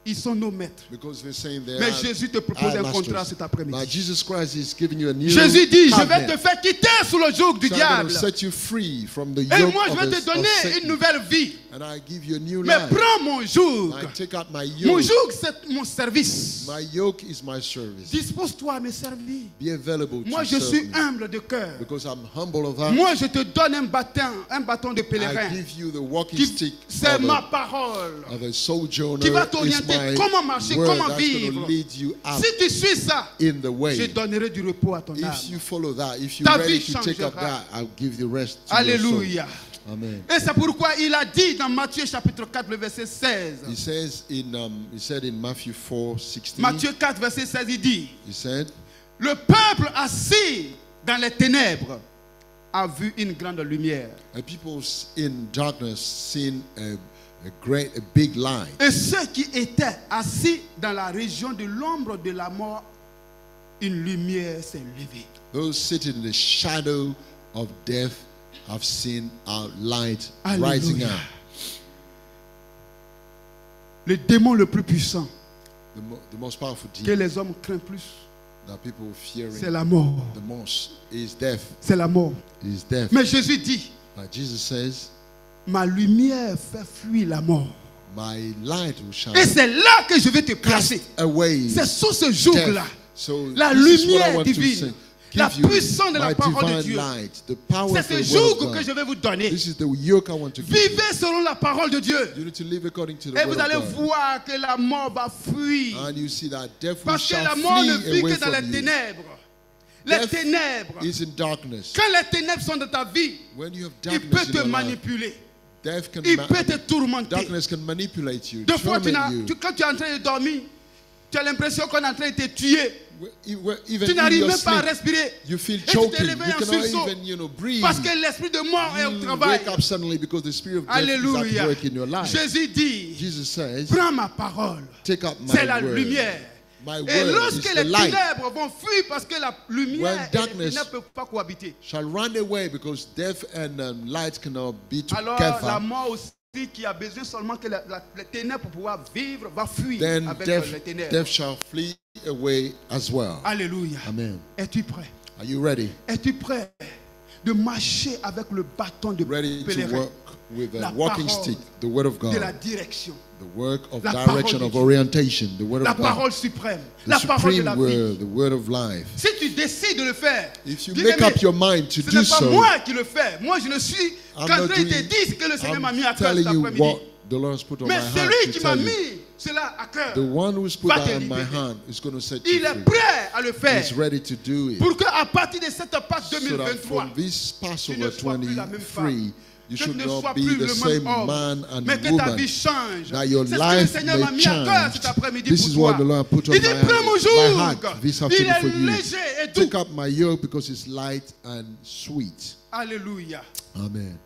ils sont nos maîtres. Mais Jésus te propose un contrat cet après-midi. Jésus dit, je vais te faire quitter sous le joug du diable. Et moi, je vais te donner une nouvelle vie. And I give you a new Mais life. prends mon joug. I take out my Mon yoke. joug, c'est mon service. My yoke is my service. Dispose-toi à me servir. Be available Moi, to je serve suis me. humble de cœur. Because I'm humble of heart. Moi, je te donne un bâton, un bâton de I pèlerin. give you the walking Qui- stick C'est ma parole. of a sojourner. qui va t'orienter comment marcher, word comment that's vivre. lead you out Si tu suis ça, in the je way. donnerai du repos à ton âme. If you follow that, if Ta you're ready vie to take up that, I'll give you rest to your Alléluia. soul. Amen. Et c'est pourquoi il a dit dans Matthieu chapitre 4, le verset 16. He says in um, he said in Matthew 4, 16, Matthieu 4, verset 16, il dit he said, Le peuple assis dans les ténèbres a vu une grande lumière. a people in darkness seen a, a great, a big light. Et ceux qui étaient assis dans la région de l'ombre de la mort, une lumière s'est levée. Those sitting in the shadow of death have seen our light Alléluia. rising up. Le démon le plus puissant The, mo- the most powerful que les hommes craignent plus, that people fearing c'est la mort. the most is death. C'est la mort. Is death. Mais Jésus dit, But Jesus says, ma lumière fait fuir la mort. My light will shine. Et c'est là que je vais te placer. C'est sous ce jour-là. So La lumière divine. La puissance de la parole de Dieu. light, the power C'est of ce joug que je vais vous donner. This is the yoke I want to give you. Vivez selon la parole de Dieu. You need to live according to the Et vous allez voir que la mort va fuir. And you see that death will Parce que la mort ne vit que dans les ténèbres. Les Death ténèbres. is in darkness. Quand les ténèbres sont dans ta vie, When you have il peut te life, manipuler. Il peut te tourmenter. darkness can manipulate you, Deux fois, tu tu- quand tu es en train de dormir, tu as l'impression qu'on est en train de te tuer. Even Tu n'arrives même pas à respirer. you feel Et tu te réveilles en sursaut. you know. Parce que l'esprit de mort est au travail. wake up suddenly because the spirit of death is Alléluia. at work in your life. Jésus dit, says, prends ma parole. C'est la word. lumière. My Et lorsque is les ténèbres vont fuir parce que la lumière ne peuvent pas cohabiter. Shall run away because death and um, light cannot be Alors la together. mort aussi qui a besoin seulement que la- la- les ténèbres pour pouvoir vivre va fuir Then avec les ténèbres. death shall flee away as well. Alléluia. Amen. Es-tu prêt? Are you ready? Es-tu prêt de marcher avec le bâton de Ready to pèlerin? work with a La walking parole stick, the word of de la God, direction, the work of La parole direction de of Dieu. orientation, the word la of God, parole suprême, the la parole de supreme la vie? word, the word of life. Si tu décides de le faire, If you dis, make mais up your mind to ce do n'est pas so, moi qui le fais. Moi, je ne suis I'm qu'en not train de te doing- dire ce que le Seigneur m'a mis à I'm cœur cet telling you après-midi. what the Lord has put on Mais my heart celui to qui m'a tell you. mis cela à cœur, The one who's put Va that te on my libérer. hand is going to set il you est free. prêt à le faire. He's ready to do it. Pour qu'à partir de cette Pâque So that 2023, from this tu ne Passover sois plus la même 23, femme. You que tu should ne not sois be plus the le same même homme. man and mais que ta vie change. That your C'est ce que le Seigneur m'a may mis à cœur change. cet après-midi This pour is toi. what the Lord put on Il dit, my, prends mon joug. heart this Il est for you. léger et doux. Take up my yoke because it's light and sweet. Alléluia. Amen.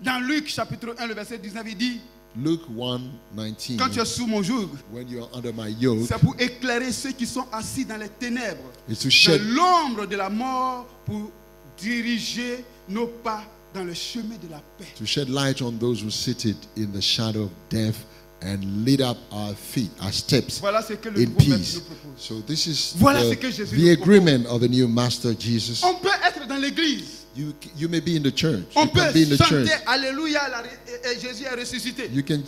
Dans Luc chapitre 1, le verset 19, il dit, Luke 1 19. quand tu es sous mon joug, When you are under my yoke, c'est pour éclairer ceux qui sont assis dans les ténèbres, shed l'ombre de la mort, pour diriger nos pas dans le chemin de la paix. to shed light on those who seated in the shadow of death and lead up our feet, our steps Voilà ce que le in peace. nous propose. So this is Voilà the, ce que Jésus the propose. agreement of the new master Jesus. On peut être dans l'église. You you may be in the church. On You can be in the chanter church. Alléluia, la- et- Jésus est ressuscité. You can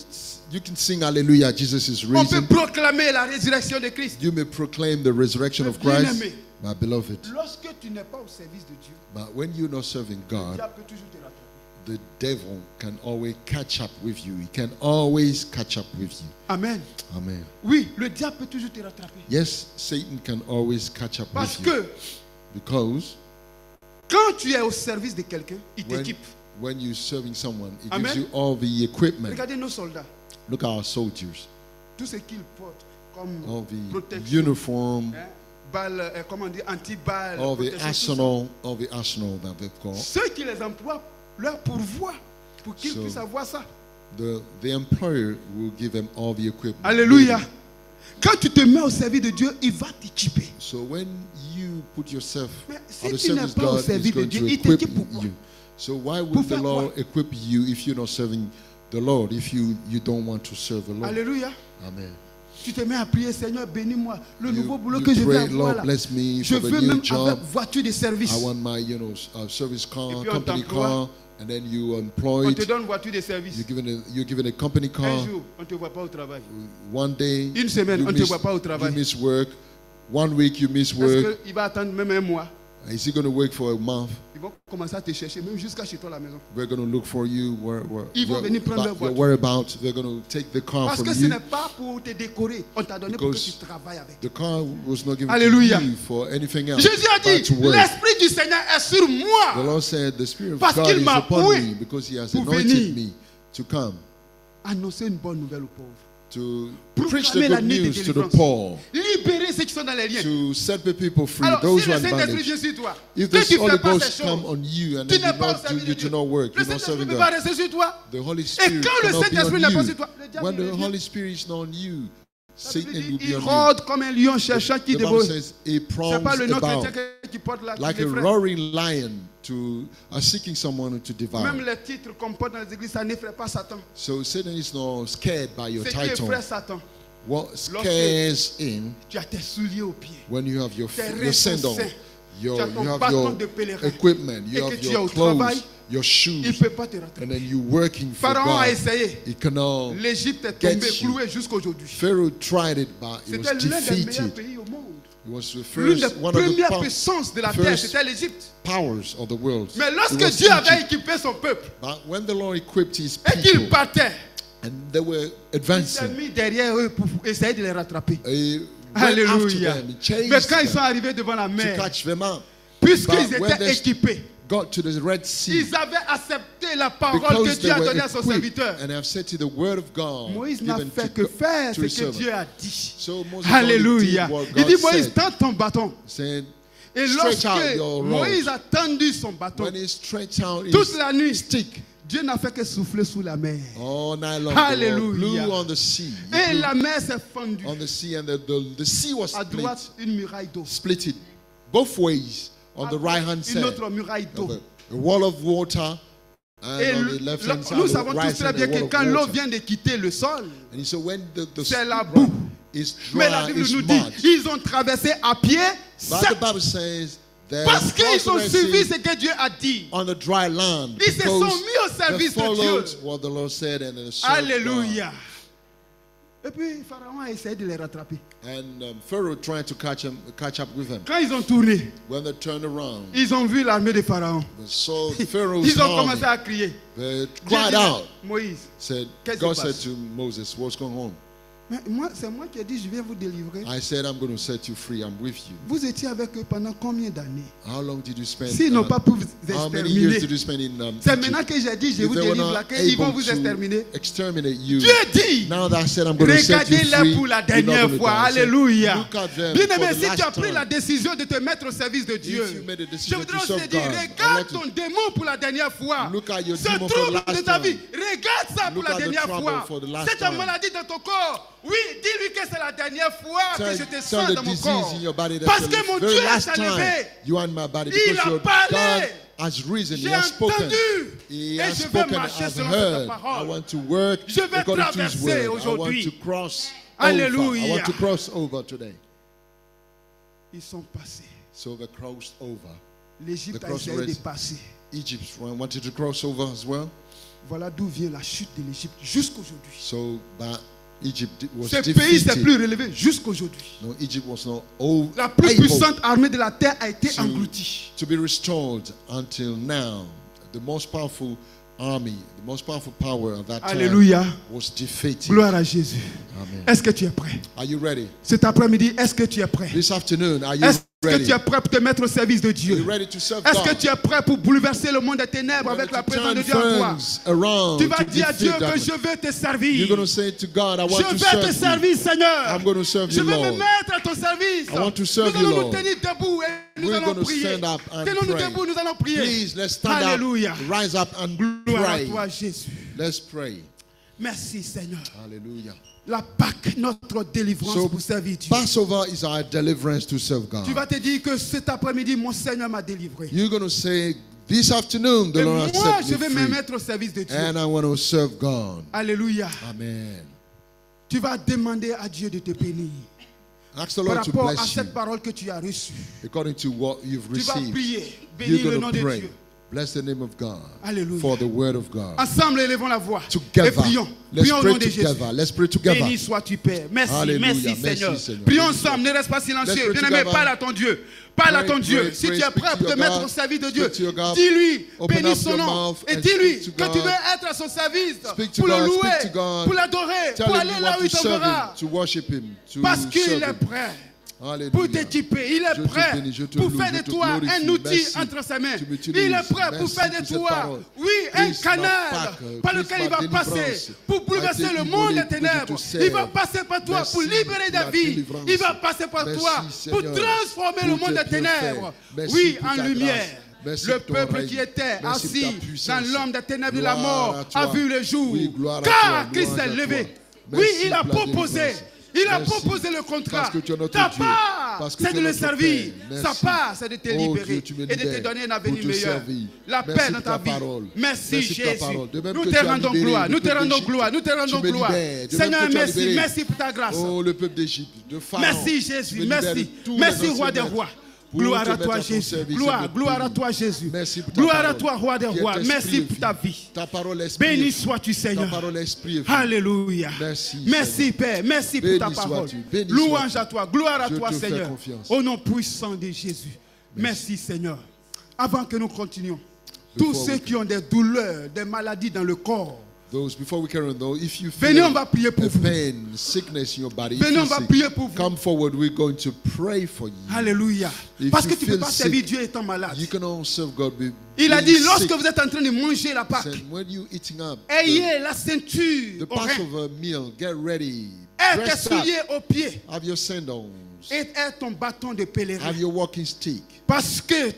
you can sing Hallelujah, Jesus is On peut proclamer la résurrection de Christ. You may proclaim the resurrection of Bien Christ, aimé. My beloved. Lorsque tu n'es pas au service de Dieu, But when you're not serving God, peut toujours te rattraper. the devil can always catch up with you. He can always catch up with you. Amen. Amen. Oui, le diable peut toujours te rattraper. Yes, Satan can always catch up Parce with you. que Because quand tu es au service de quelqu'un, il when, t'équipe. when you're serving someone, it Amen. gives you all the equipment. Regardez nos soldats. Look at our soldiers, Tout ce qu'ils portent comme all the protection, uniform, hein, balles, euh, comment on dit, anti-balles, all the arsenal, all the arsenal that they've got. Ceux qui les emploient leur pourvoient pour qu'ils So- puissent avoir ça. The, the employer will give them all the equipment. Alléluia. Quand tu te mets au service de Dieu, il va t'équiper. So when you put yourself Mais si on the service, au God service de going Dieu, to il equip you. So why Pour would the Lord quoi? equip you if you're not serving the Lord, if you, you don't want to serve the Lord? Alléluia. Amen. Tu te mets à prier, Seigneur, bénis-moi. Le You- nouveau boulot you que je vais pray, avoir Lord, là. Je veux même job. avec voiture de service. I want my, you know, uh, service car, puis on company car, and then you On employ te donne voiture de service. You're given a, you're given a company car. Un jour, on ne te voit pas au travail. One day, Une semaine, you on ne te voit pas au you travail. miss work. One week, you miss Est-ce work. qu'il va attendre même un mois Is he going to work for a month? Ils vont commencer à te chercher, même jusqu'à chez toi à la maison. We're going to look for you. Where, where, Ils vont venir prendre about leur voiture. whereabouts. They're going to take the car Parce from que ce you. n'est pas pour te décorer. On t'a donné pour que tu travailles avec. The car was not given Alléluia. to you for anything else. Jésus a dit, l'Esprit du Seigneur est sur The Lord said, The Spirit of Parce God is upon me because He has anointed venir. me to come annoncer une bonne nouvelle aux pauvres. To preach the good news to the poor, Libérer ceux qui sont dans les liens. to set the people free, Alors, those si who le are in Saint-Esprit vient sur toi, If the tu Holy Ghost come on you and tu then you, pas not, do, service de you Dieu. do not work, Le you're not Saint-Esprit ne serving peut pas God. rester sur toi. The Holy Et Spirit quand le cannot Saint-Esprit on n'est pas you. sur toi, le diable When the. Holy Spirit is not on you, Satan Il, will be il on you. rôde comme un lion cherchant qui The Bible dévore. says he C'est pas le nom about chrétien que- qui porte là. like les a frères. roaring lion to uh, seeking someone to devour. Même les titres qu'on porte dans les églises, ça n'effraie pas Satan. So Satan is not scared by your Ce title. Satan, What scares him tu as tes souliers aux pieds. when you have your, your sandal, your, you have your equipment, you have your clothes, your shoes, peut pas te rattraper. and then you working for Pharaon a God. essayé. He cannot. L'Égypte est Get tombée, you. clouée jusqu'aujourd'hui. Pharaoh tried it, but he was C'était l'un des meilleurs defeated. L'une des premières puissances de la terre, c'était l'Égypte. Mais lorsque Dieu avait équipé son peuple But when the Lord equipped his et qu'il people partait, and they were il s'est mis derrière eux pour essayer de les rattraper. Alléluia. Mais quand ils sont arrivés devant la mer, puisqu'ils étaient équipés, got to the Red Sea, ils avaient accepté la parole que Dieu a donnée à son serviteur. and have said to the word of God Moïse n'a fait to, que faire ce que. Dieu a dit. So Alléluia. Il dit Moïse, tends ton bâton. Et lorsque. Moïse a tendu son bâton, when he stretched out toute his la nuit, stick Dieu n'a fait que souffler sous la mer. all night long, the Lord Hallelujah. blew on the sea, He Et la mer s'est fendue. on the sea, and the, the, the sea was À split, droite, une muraille d'eau. split it both ways on the right hand Une side, autre muraille d'eau. a, wall of water, and Et on the left le- hand side, nous the savons right tous très bien que quand l'eau vient de quitter le sol, C'est la boue. is mais la dry, Bible nous dit, ils ont traversé à pied sept parce qu'ils ont suivi ce que Dieu a dit. on the dry land Ils se sont mis au service de Dieu. what the Lord said and Alléluia. Et puis Pharaon a essayé de les rattraper. And um, Pharaoh tried to catch him, catch up with him. Quand ils ont tourné, When they turned around, ils ont vu l'armée de Pharaon. they saw Pharaoh's Ils ont commencé à crier. They cried out. Moïse, Said God said to Moses, "What's going on?" Moi, c'est moi qui ai dit, je viens vous délivrer. I said, "I'm going to set you free. I'm with you." Vous étiez avec eux pendant combien d'années? How long did you spend? S'ils n'ont uh, pas pu vous how many years did exterminer, you spend in um, c'est maintenant que j'ai dit, je vous délivre là, qu'ils vont vous exterminer. exterminate you. Dieu dit, Now that I said I'm going to set you regardez-les pour la dernière fois. Alléluia. Look at them Bien for aimé, the si tu as pris la décision de te mettre au service de Dieu, je voudrais aussi dire, regarde ton démon pour la dernière fois. Look at your Ce trouble de ta vie, regarde ça pour la dernière fois. last Cette maladie dans ton corps, oui, dis-lui que c'est la dernière fois Tell, que je te sens dans mon corps. that Parce que mon Dieu time levé. Il a parlé. Has risen. He has spoken. entendu. He Et has spoken. I've heard. I want to work Je vais according to His traverser word. I want aujourd'hui. to cross over. I Alléluia. want to cross over today. Ils sont passés. So they crossed over. L'Égypte The a essayé de race. passer. Egypt wanted to cross over as well. Voilà d'où vient la chute de l'Égypte jusqu'aujourd'hui. So but Egypt was Ce pays s'est plus relevé jusqu'aujourd'hui. No, Egypt was not all La plus able puissante armée de la terre a été to- engloutie. to be restored until now. The most powerful army, the most powerful power of that time Alléluia. was defeated. Gloire à Jésus. Est-ce que tu es prêt? Are you ready? Cet après-midi, est-ce que tu es prêt? This afternoon, are you Est-ce que tu es prêt pour te mettre au service de Dieu? Est-ce que tu es prêt pour bouleverser le monde des ténèbres avec la présence de Dieu en toi? Tu vas dire à Dieu que je veux te servir. God, I Je want vais te servir, Seigneur. I'm going to serve Je vais me mettre à ton service. I want to serve nous allons nous tenir debout et nous We're allons prier. Tenons-nous debout, nous allons prier. Please, let's stand Alléluia. up, rise up and Gloire à toi, Jésus. Let's pray. Merci, Seigneur. Hallelujah. La Pâque, notre délivrance So, pour servir Dieu. Passover is our deliverance to serve God. Tu vas te dire que cet après-midi, mon Seigneur m'a délivré. You're going to say, This afternoon, the Et Lord moi, has je vais me mettre au service de Dieu. And I want to serve God. Alléluia. Amen. Tu vas demander à Dieu de te bénir. Ask the Par Lord to rapport à bless you cette parole que tu as reçue. according to what you've Tu vas received. prier. Bénir le nom to de pray. Dieu. Bless the name of God Alléluia. for the word of God. Ensemble, élevons la voix. Together. Et prions. Let's prions au nom de Jésus. together. Let's pray together. Béni sois-tu, Père. Merci, merci, Merci, Seigneur. Seigneur. Prions ensemble, ne reste pas silencieux. Bien-aimé, parle à ton Dieu. Parle à ton Dieu. si tu es prêt pour te mettre au service de Dieu, dis-lui, bénis son nom. Et dis-lui que tu veux être à son service pour le louer, pour l'adorer, pour aller là où il t'enverra. Parce qu'il est prêt. Pour t'équiper. Il est Je prêt bénis, pour loue, faire de toi un outil Merci. entre ses mains. Il est prêt pour faire de toi, oui, un canal par lequel il va passer pour bouleverser le monde des ténèbres. Il va passer par toi Merci pour libérer délivrance. Il va passer par toi pour transformer le monde des ténèbres. Oui, en lumière. Merci Le peuple qui était assis dans l'homme des ténèbres de la mort a vu le jour. Car Christ à levé. Oui, il a proposé Il a proposé le contrat. Ta part, c'est de le servir. Sa part, c'est de te Oh libérer Dieu, et de te donner un avenir meilleur. servir. La Merci paix dans ta vie. parole. Merci, Jésus. Nous te rendons gloire. Nous te rendons gloire. Nous te rendons gloire. Seigneur, merci. Merci pour ta grâce. Oh, le peuple d'Égypte, de Pharaon. Merci Jésus, merci. Merci roi des rois. Gloire à toi Jésus. Gloire, gloire à toi Jésus. Merci pour ta Gloire à toi roi des rois. Merci pour ta vie. Ta parole esprit. et Béni sois-tu Ta Seigneur. parole esprit. Alléluia. Merci, Merci Père. Merci pour ta parole. Louange à toi. Gloire à Je toi Seigneur. Au nom puissant de Jésus. Merci Seigneur. Avant que nous continuions, tous ceux qui ont des douleurs, des maladies dans le corps, Those before we carry on though, if you venez, feel on va prier pour a vous. pain, sickness in your body, if Venez, on you're va sick, prier pour vous. come forward. We're going to pray for you. Alléluia. If Parce you que tu ne peux feel pas sick, servir Dieu étant malade. You can only serve God with Il a being dit, lorsque sick. vous êtes en train de manger la Pâque, Said, when you eating up the, ayez la ceinture the au rein, Passover meal, get ready. aie tes Dress up. souliers aux pieds Have your sandals. et aie ton bâton de pèlerin. Have your walking stick. Parce que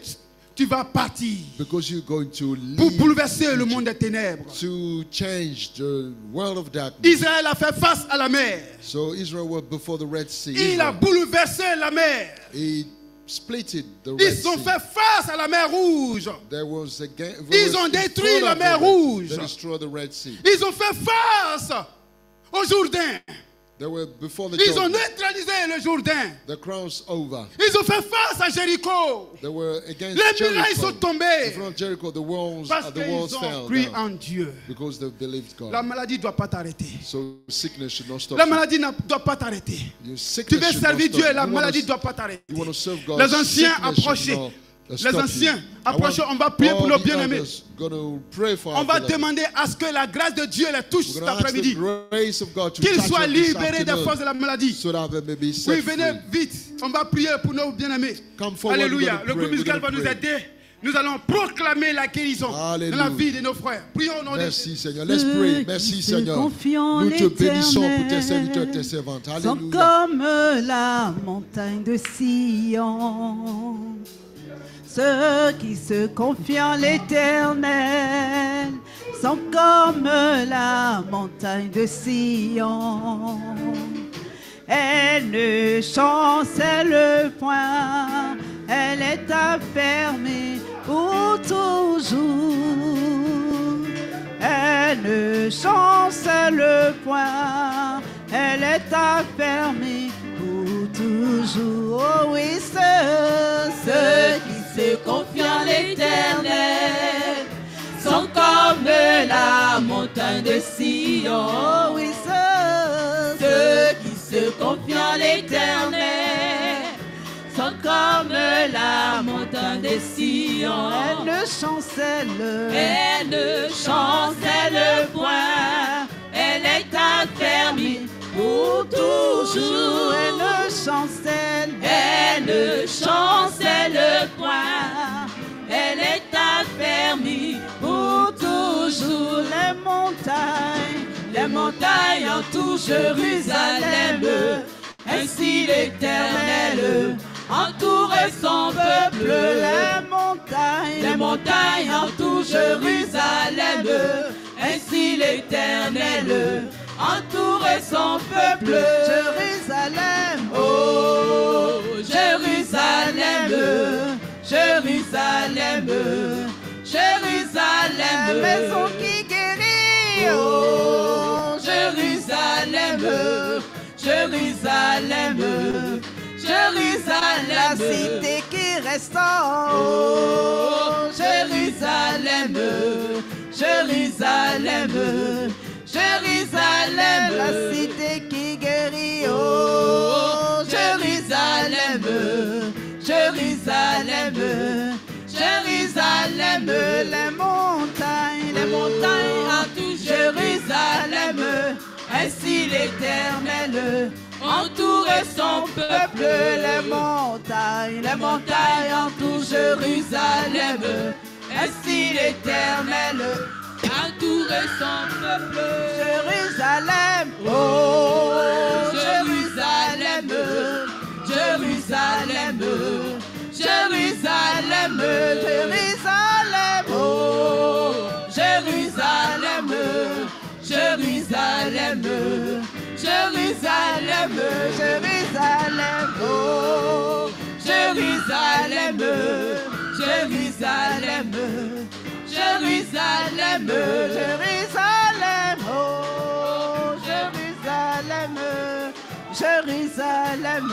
tu- vas partir Because you're going to pour bouleverser le monde des ténèbres. to change the world of darkness. Israël a fait face à la mer. So Israel was before the Red Sea. Il a bouleversé la mer. he splitted the Red Ils ont Sea. fait face à la mer Rouge. There was a ga- Ils ont détruit la mer Rouge. They destroyed the Red Sea. Ils ont fait face au Jourdain. They were before the Ils ont neutralisé le Jourdain. The crown's over. Ils ont fait face à Jéricho. They were against Les murailles Jericho. sont tombées. In front of Jericho, the walls, Parce uh, the walls qu'ils ont cru en Dieu. because they believed God. La maladie ne doit pas t'arrêter. So sickness should not stop La you. maladie ne doit pas t'arrêter. Tu veux servir Dieu, you. la maladie ne doit pas t'arrêter. You want to serve God. Les anciens Sickness uh, Les anciens approchez. On va prier pour nos bien-aimés. On va demander à ce que la grâce de Dieu les touche cet après-midi. Qu'ils soient libérés des forces de la maladie. Oui, venez vite. On va prier pour nos bien-aimés. Alléluia. Le groupe musical va nous aider. Nous allons proclamer la guérison Alléluia. dans la vie de nos frères. Prions au nom de. Merci Seigneur. Let's pray. Merci se Seigneur. Nous te bénissons pour tes serviteurs, tes servantes. sont Alléluia. comme la montagne de Sion. Ceux qui se confient en l'Éternel sont comme la montagne de Sion. Elle ne chancelle point, elle est affermée pour toujours. Elle ne chancelle point, elle est affermée pour toujours. Oh oui, ceux, ceux l'éternel. Sont comme la montagne de Sion. Oh oui, ceux, ceux qui se confient en l'éternel. Sont comme la montagne de Sion. Elle ne chancelle, elle ne chancelle point, elle est affermie pour toujours. Elle ne chancelle, elle ne chancelle point, pour toujours. Les montagnes, les montagnes en tout Jérusalem, ainsi l'Éternel entourait son peuple. Les montagnes, les montagnes en tout Jérusalem, ainsi l'Éternel entourait son peuple. Jérusalem, oh Jérusalem, Jérusalem, Jérusalem, maison qui guérit, oh Jérusalem, Jérusalem, Jérusalem, la cité qui restaure, oh Jérusalem, Jérusalem, Jérusalem, la cité qui guérit, oh Jérusalem, Jérusalem, Les montagnes, les montagnes en tout Jérusalem, ainsi l'Éternel entourait son peuple, les montagnes, les montagnes en tout Jérusalem, ainsi l'Éternel entourait son peuple. Jérusalem, oh Jérusalem, Jérusalem, Jérusalem, oh Jérusalem, Jérusalem, Jérusalem, Jérusalem, oh, Jérusalem, Jérusalem, Jérusalem, Jérusalem, oh, Jérusalem, Jérusalem,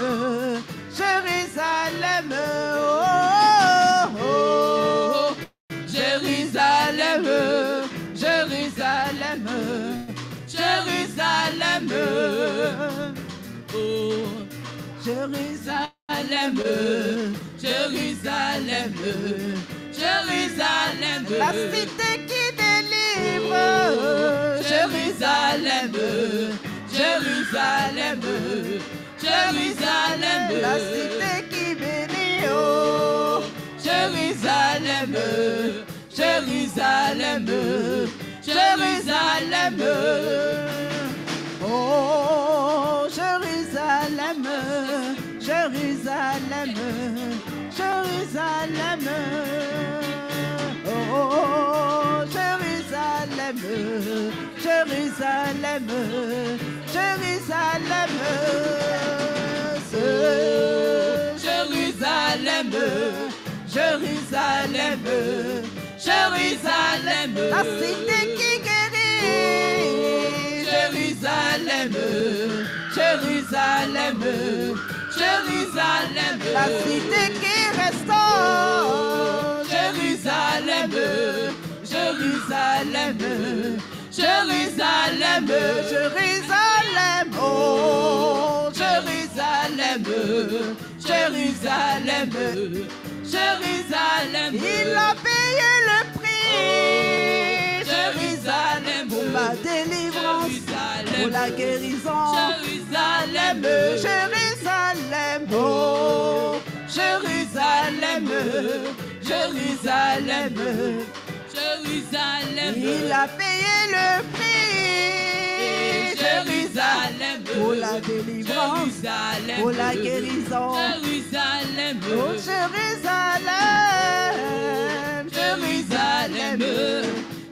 Jérusalem, oh, oh, Jérusalem, Jérusalem, Jérusalem, oh, Jérusalem, Jérusalem, Jérusalem, la cité qui délivre, Jérusalem, Jérusalem, Jérusalem, la cité qui bénit, oh, Jérusalem, Jérusalem, Jérusalem, oh, Jérusalem, Jérusalem, Jérusalem, oh, Jérusalem, Jérusalem, Jérusalem, Jérusalem, Jérusalem, Jérusalem, la cité qui guérit, Jérusalem, Jérusalem, Jérusalem, la cité qui restaure, Jérusalem, Jérusalem, Jérusalem, Jérusalem, oh, Jérusalem, Jérusalem, Jérusalem, il a payé le prix, Jérusalem, pour la délivrance, pour la guérison, Jérusalem, Jérusalem, oh, Jérusalem, Jérusalem, Jérusalem, il a payé le prix, Jérusalem, pour la délivrance, pour la guérison, Jérusalem, oh Jérusalem, Jérusalem,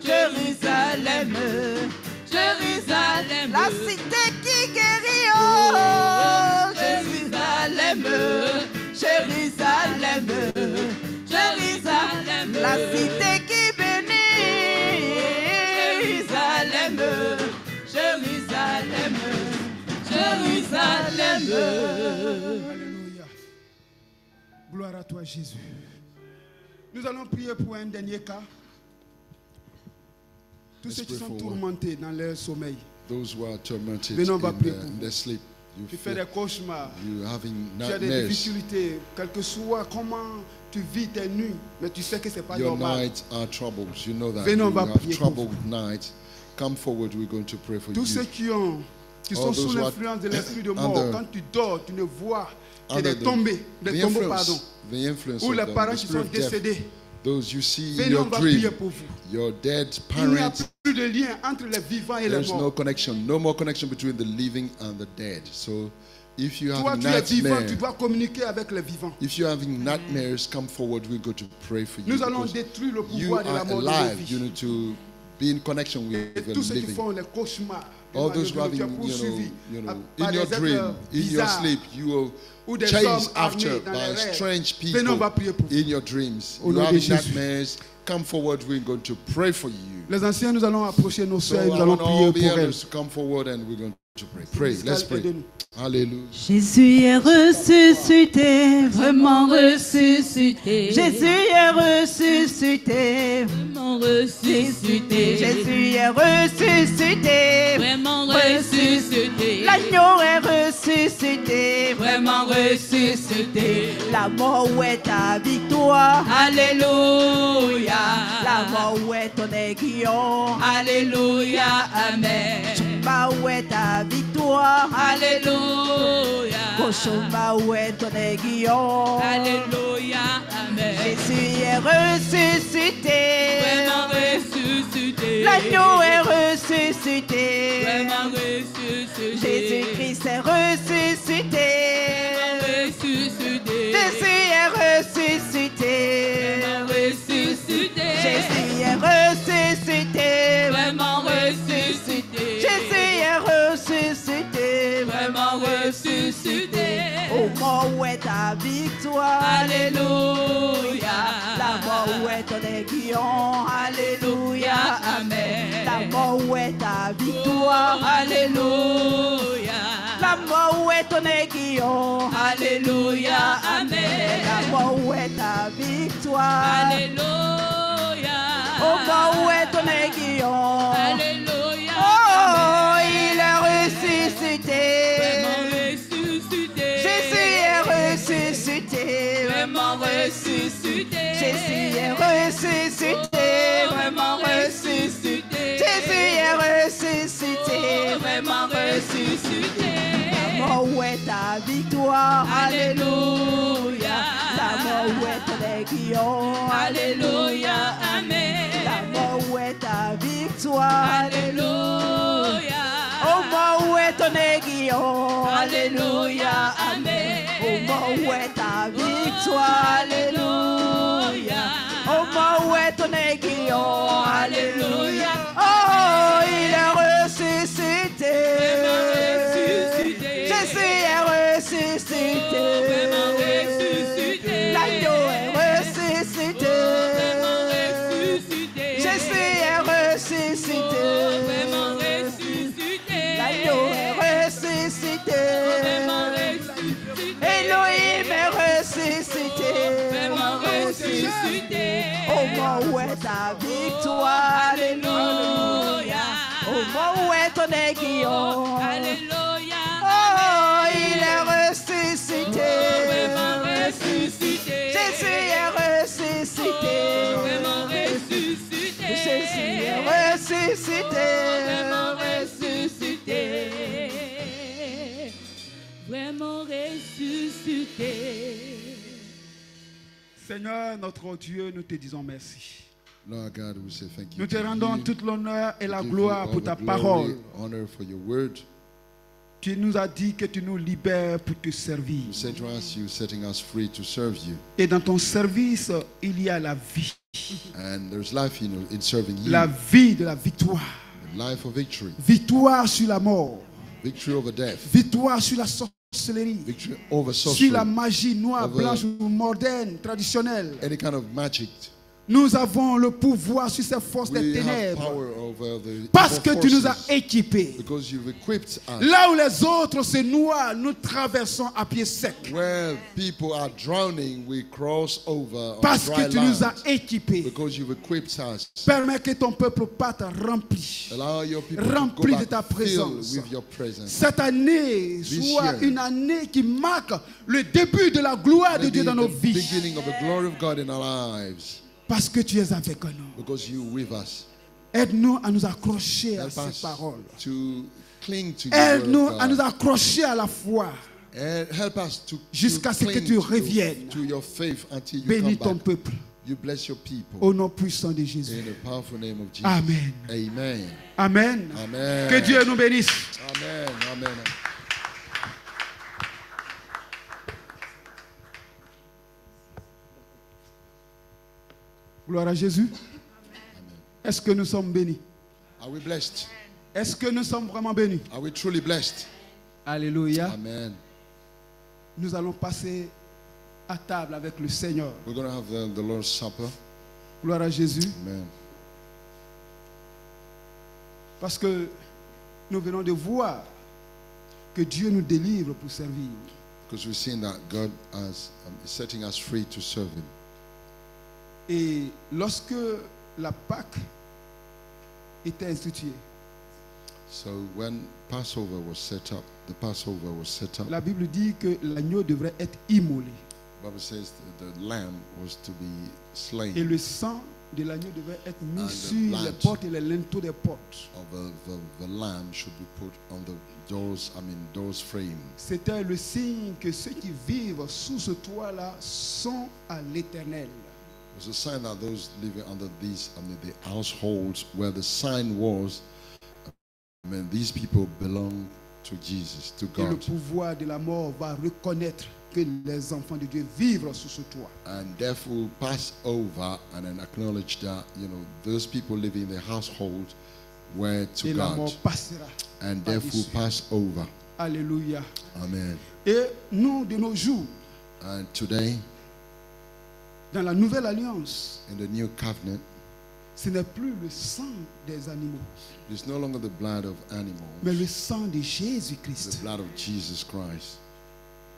Jérusalem, Jérusalem, la cité qui guérit, oh Jérusalem, Jérusalem, Jérusalem, la cité Jérusalem, Jérusalem. Alléluia. Gloire à toi, Jésus. Nous allons prier pour un dernier cas. Tous Let's ceux qui sont one. tourmentés dans leur sommeil. Those who are tormented Venons, on va in, prier their, pour vous. their sleep. You Tu fais des cauchemars. you having Tu as des difficultés, quel que soit comment tu vis tes nuits, mais tu sais que ce n'est pas Your normal. nights are troubled. You know that Venons, on you va have prier pour troubled nights. Come forward. We're going to pray for Tous ceux you. qui, ont, qui All sont those sous who are l'influence de l'esprit de under- mort, quand tu dors, tu ne vois que des the- tombées, the des tombeaux, pardon. influence, the influence Ou of les the, parents the qui spirit sont of death. décédés. Those you see in your dream, your dead Il n'y a parents. plus de lien entre les vivants et les There's no connection, no more connection between the living and the dead. So, if you Toi, have tu vivant, tu nightmares, dois communiquer avec les vivants. if you're having nightmares, come forward. We're going to pray for you. Nous allons détruire le pouvoir de la are mort de nos alive. You need to be in connection with Et the tous ceux qui living. font les cauchemars, All Emmanuel, those who are tu es having, you know, poursuivi you know, par in your des êtres dream, in your bizarres. sleep, you are ou des chased hommes after armés dans by les rêves. strange Venons, on va people prier pour vous. in your dreams. Au You nom are de having Jésus. nightmares. Come forward. We're going to pray for you. Les anciens, nous allons approcher nos So soeurs et I nous allons want all prier the pour elles. elders to come forward and we're going to pray. Pray. Let's pray. Aide-nous. Hallelujah. Jésus est ressuscité, vraiment ressuscité. Jésus est ressuscité, Vraiment ressuscité. Jésus est ressuscité, Vraiment ressuscité. l'agneau est ressuscité, Vraiment ressuscité. la mort est ta victoire, Alléluia. la mort où est ton aiguillon, Alléluia. Amen. où est ta victoire, Alléluia. Koshoma où est ton aiguillon, Alléluia. Amen. Jésus est ressuscité. Vraiment ressuscité. L'agneau est ressuscité. Vraiment ressuscité. Jésus-Christ est ressuscité. ressuscité. Ressuscité. Au mort où est ta victoire. Alléluia. La mort où est ton aiguillon. Alléluia. Amen. La mort où est ta victoire. Alléluia. La mort où est ton aiguillon. Alléluia. Amen. La mort où est ta victoire. Alléluia. Au mort où est ton aiguillon. Alléluia. Oh, il est ressuscité. Vraiment ressuscité. Jésus est ressuscité. Vraiment ressuscité. Jésus est ressuscité. Vraiment ressuscité. La mort où est ta victoire? Alléluia. La mort où est ton aiguillon? Alléluia. Amen. La mort où est ta victoire? Alléluia. Au mort où est ton aiguillon? Alléluia. Amen. Au mort où est ta victoire. Alléluia. Au mort où est ton aiguillon. Alléluia. Au mort où est ta victoire. Alléluia. Au mort où est ton aiguillon. Alléluia. Oh, il est ressuscité. Vraiment ressuscité. Jésus est ressuscité. Vraiment ressuscité. Jésus est ressuscité. Vraiment ressuscité. Vraiment ressuscité. Seigneur, notre Dieu, nous te disons merci. Lord God, we say thank you. Nous te rendons you. tout l'honneur et la gloire pour ta glory, parole. Honor for your word. Tu nous as dit que tu nous libères pour te servir. You said to us, you setting us free to serve you. Et dans ton service, il y a la vie. And there's life in, in serving you. La vie de la victoire. The life of victory. Victoire sur la mort. Victory over death. Victoire sur la sorcellerie. Victory over Sur sorcery. la magie noire, Over- blanche ou moderne, traditionnelle. Any kind of magic. Nous avons le pouvoir sur ces forces des ténèbres. Parce que tu nous as équipés. Là où les autres se noient, nous traversons à pied sec. Parce que tu nous as équipés. Permets que ton peuple parte rempli. Rempli de ta présence. Cette année soit une année qui marque le début de la gloire de Dieu dans nos vies. Parce que tu es avec nous. Because you with us. Aide-nous à nous accrocher à ces paroles. to cling to your word Aide-nous à nous accrocher à la foi. And help us to, Jusqu'à ce que tu to- reviennes. To, your faith until you Bénis come ton back. peuple. You bless your people. Au nom puissant de Jésus. In the powerful name of Jesus. Amen. Amen. Amen. Amen. Que Dieu nous bénisse. Amen. Amen. Gloire à Jésus. Est-ce que nous sommes bénis? Are we blessed? Est-ce que nous sommes vraiment bénis? Are we truly blessed? Alléluia. Amen. Nous allons passer à table avec le Seigneur. We're going to have the, the Lord's Supper. Gloire à Jésus. Amen. Parce que nous venons de voir que Dieu nous délivre pour servir. Because we've seen that God has, um, setting us free to serve Him. Et lorsque la Pâque était instituée, So when Passover was set up, the Passover was set up. la Bible dit que l'agneau devrait être immolé. The Bible says that the lamb was to be Et le sang de l'agneau devait être mis sur les portes et les linteaux des portes. C'était le signe que ceux qui vivent sous ce toit-là sont à l'éternel. It was a sign that those living under these, I mean the households where the sign was, I mean these people belong to Jesus, to Et le God. pouvoir de la mort va reconnaître que les enfants de Dieu vivent sous ce toit. And death will pass over and then acknowledge that, you know, those people living in the household were to Et la God. mort passera. And death will pass over. Alléluia. Amen. Et nous, de nos jours, And today, dans la nouvelle alliance, in the new covenant, ce n'est plus le sang des animaux, it's no longer the blood of animals, mais le sang de the Jésus-Christ. blood of Jesus Christ.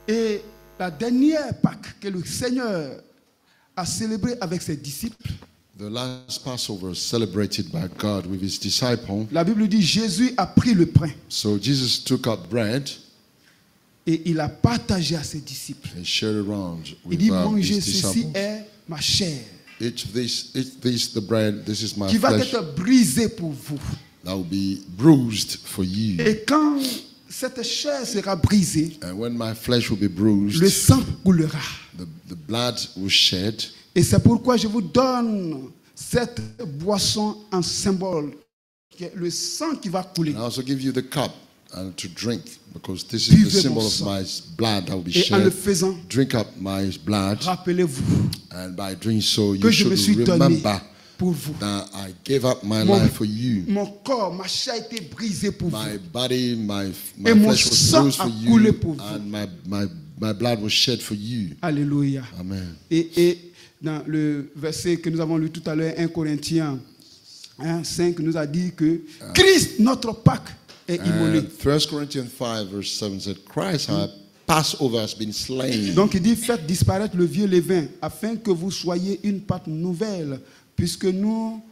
Et la dernière Pâque que le Seigneur a célébrée avec ses disciples, The last Passover celebrated by God with his disciple. la Bible dit Jésus a pris le pain So Jesus took up bread et il a partagé à ses disciples. Il with dit uh, mangez, ceci est ma chair Eat this, eat this, the bread. This is my qui va flesh être brisée pour vous. that will be bruised for you. Et quand cette chair sera brisée, And when my flesh will be le bruised, sang coulera. the, the blood will shed. Et c'est pourquoi je vous donne cette boisson en symbole, qui est le sang qui va couler. And I also give you the cup and to drink because this is the Buvez symbol mon of sang. my blood that will be Et en le shed. faisant, Drink up my blood, rappelez-vous and by doing so, que you should remember pour vous. that I gave up my Mon- life for you. Mon corps, ma chair a été brisée pour vous. My body, my, my Et mon flesh was sang a for coulé you, pour vous. and my, my, my blood was shed for you. Alléluia. Amen. Et, et dans le verset que nous avons lu tout à l'heure, 1 Corinthiens hein, 5 nous a dit que Christ, notre Pâque, est immolé. And 1 Corinthians 5, verse 7 said, Christ, our Passover has been slain. Donc il dit faites disparaître le vieux levain afin que vous soyez une pâte nouvelle, puisque nous,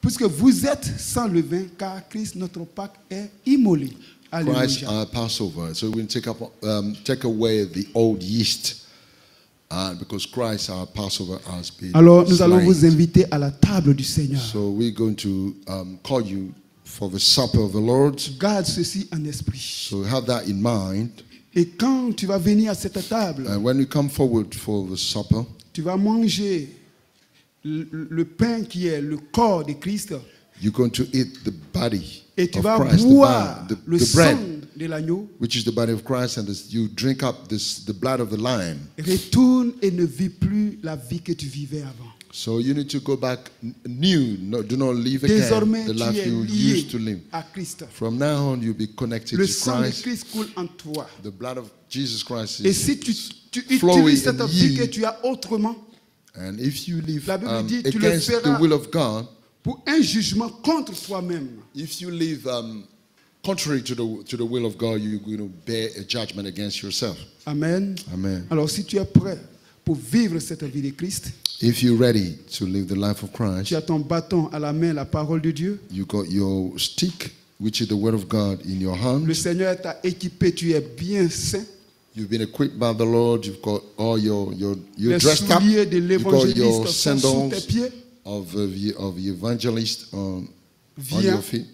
puisque vous êtes sans levain, car Christ notre Pâque est immolé. Christ, our Passover. So we take, up, um, take away the old yeast. Uh, because Christ, our Passover, has been Alors nous allons slain. vous inviter à la table du Seigneur. So we're going to um, call you for the supper of the Lord. Garde ceci en esprit. So have that in mind. Et quand tu vas venir à cette table, And when you come forward for the supper, tu vas manger le, le pain qui est le corps de Christ you're going to eat the body et tu of vas Christ, the, boire body, the, le the sang bread, de l'agneau. which is the body of Christ, and this, you drink up this, the blood of the lion. Retourne et ne vis plus la vie que tu vivais avant. So you need to go back new. No, do not live again Désormais, the life you used to live. à Christ. From now on, you'll be connected Le to sang de Christ. Coule en toi. The blood of Jesus Christ Et is si tu, utilises cette vie you. que tu as autrement And if you live La Bible um, dit, tu le the will of God, pour un jugement contre toi-même, if you live um, contrary to the, to the will of God, you're going to bear a judgment against yourself. Amen. Amen. Alors si tu es prêt pour vivre cette vie de Christ, If you're ready to live the life of Christ, tu as ton bâton à la main, la parole de Dieu. you got your stick, which is the word of God, in your hand. Le Seigneur t'a équipé, tu es bien saint. You've been equipped by the Lord. You've got all your your you're Les dressed up. de You've got your sous tes sandals pieds. of uh, evangelist on, your feet.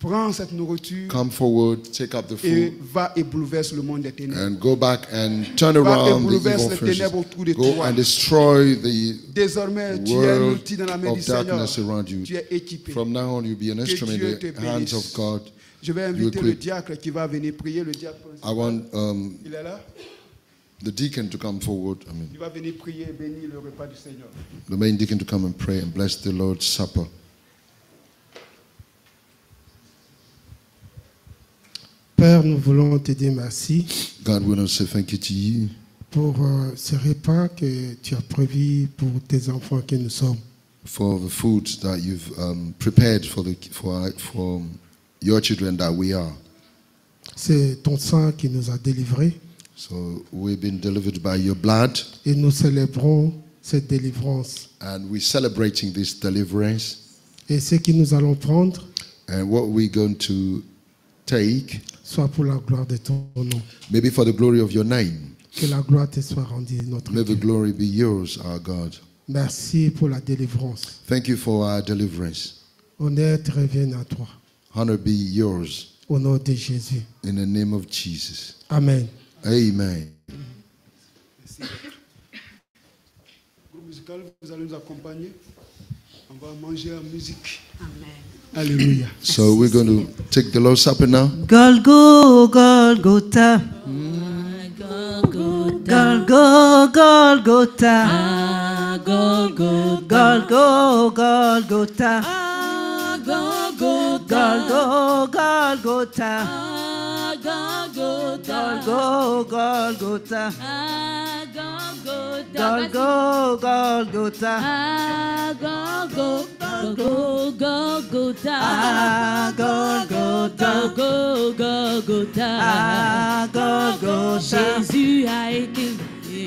Prends cette nourriture Come forward, take up the et food, va et bouleverse le monde des ténèbres. and go back and turn Va et around the bouleverse evil les forces. ténèbres autour de Go toi. and destroy the Désormais, tu es dans la main du Seigneur. around you. Tu es équipé. From now on, you'll be an instrument in the hands of God. Je vais inviter le diacre qui va venir prier. Le diacre, I want um, il est là? the deacon to come forward. I mean, Il va venir prier et bénir le repas du Seigneur. the main deacon to come and pray and bless the Lord's supper. Père, nous voulons te dire merci God, we want to say thank you to you pour euh, ce repas que tu as prévu pour tes enfants que nous sommes. for the food that you've um, prepared for the for for your children that we are. C'est ton sang qui nous a délivrés So we've been delivered by your blood, et nous célébrons cette délivrance. and we're celebrating this deliverance. Et ce que nous allons prendre And what we're going to take, soit pour la gloire de ton nom. maybe for the glory of your name. Que la gloire te soit rendue, notre May the Dieu. glory be yours, our God. Merci pour la délivrance. Thank you for our deliverance. Honneur te revient à toi. Honor be yours Au nom de Jésus. in the name of Jesus. Amen. Amen. Groupe musical, vous allez nous accompagner. On va manger en musique. Amen. Alléluia. So we're going to take the Lord's Supper now. Golgo, Golgotha. Golgo, Golgotha. Golgotha. Golgo, Golgotha. Golgotha. Golgo, Golgotha. Golgotha. Golgo, Golgotha. Ah, Golgotha. Golgo, Golgotha. Ah, Golgo, Golgo, Golgotha. Ah, Golgotha. Golgo, Golgotha. Ah, Golgotha. Jésus a été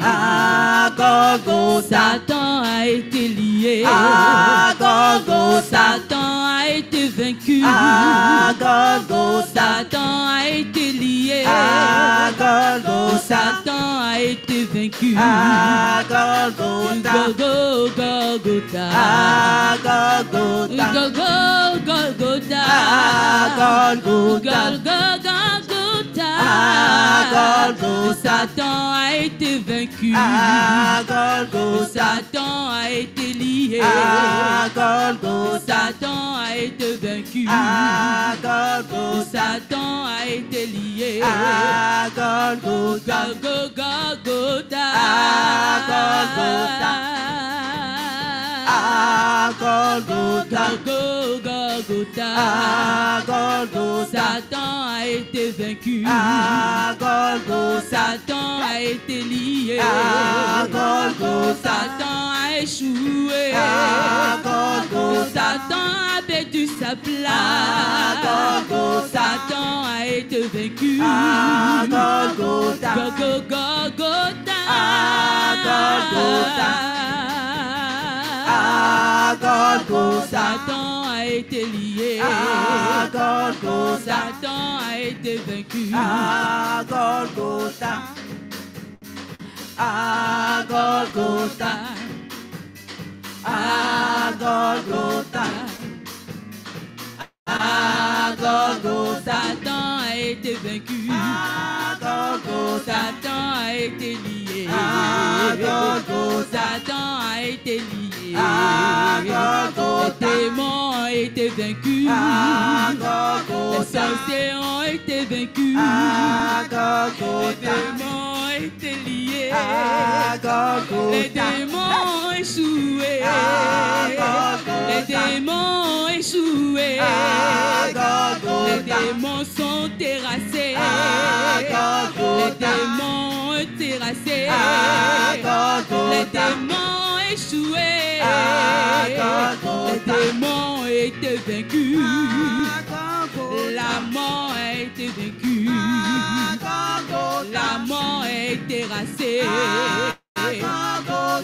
Ah, Golgotha. Satan a été lié. Ah, Golgotha. Satan a été vaincu. Ah, Golgotha. Satan a été lié. Ah, Golgotha. Satan a été vaincu. Ah, Golgotha. Golgo, Golgotha. Ah, Golgotha. Golgo, Golgotha. Golgotha. Golgo, Golgotha. Ah, Golgotha. Satan a été vaincu. Ah, Golgotha. Satan a été lié. Ah, Golgotha. Satan a été vaincu. Ah, Golgotha. Satan a été lié. Ah, Golgotha. Golgo, Golgotha. Ah, Golgotha. Ah, Golgotha. Golgo, Golgotha. Golgotha. Satan a été vaincu. Golgotha. Satan a été lié. Golgotha. Satan a échoué. Golgotha. Satan a perdu sa place. Golgotha. Satan a été vaincu. Ah, Golgotha. Go, go, Golgotha. Golgotha. Golgotha. Satan a été lié. Golgotha. Satan a été vaincu. Ah, Golgotha. Ah, Golgotha. Ah, Golgotha. Ah, Golgotha. Satan a été vaincu. Ah, Golgotha. Satan a été lié. Golgotha. Satan a été lié. Les démons ont été vaincus. Les sorciers ont été vaincus. Les démons été liés. Les démons ont échoué. Golgotha. Les démons ont échoué. Ah, Les démons sont terrassés. Les démons ont terrassé. Ah, Les démons ont échoué. Ah, Les démons ont été vaincus. La mort a été vaincue.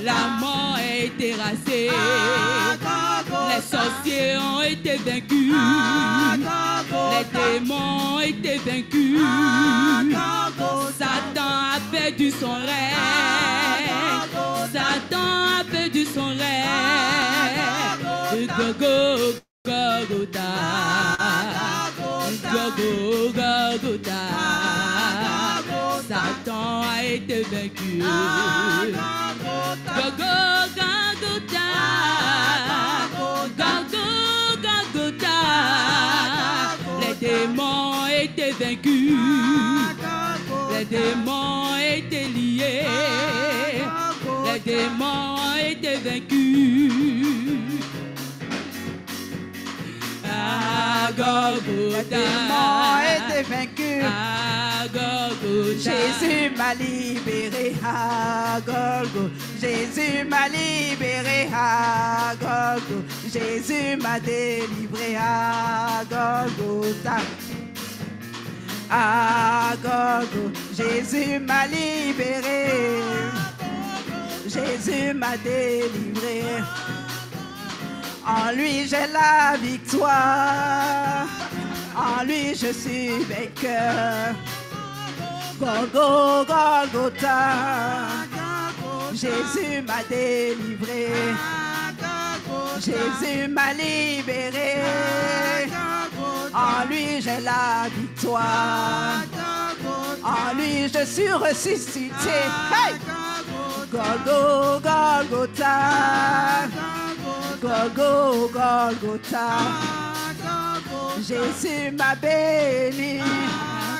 La mort a été. Les sorciers ont été vaincus. Les démons ont été vaincus. Satan a perdu son règne. Satan a perdu son Gogota. Gogo, Gogota. Satan a été vaincu. Gogo, Gogota. Gogo, Gogota. Les démons été vaincus. Les démons été liés. Les démons été vaincus. À Le démon Golgotha. vaincu. À Golgotha. Jésus m'a libéré à Golgo. Jésus m'a libéré à Golgo. Jésus m'a délivré à Golgotha. À. Jésus m'a libéré. Jésus m'a délivré. En lui j'ai la victoire. En lui je suis vainqueur. Golgo, Golgotha. Jésus m'a délivré. Jésus m'a libéré. En lui j'ai la victoire. En lui je suis ressuscité. Hey! Golgo, Golgotha. Golgo, Golgotha. Jésus m'a béni.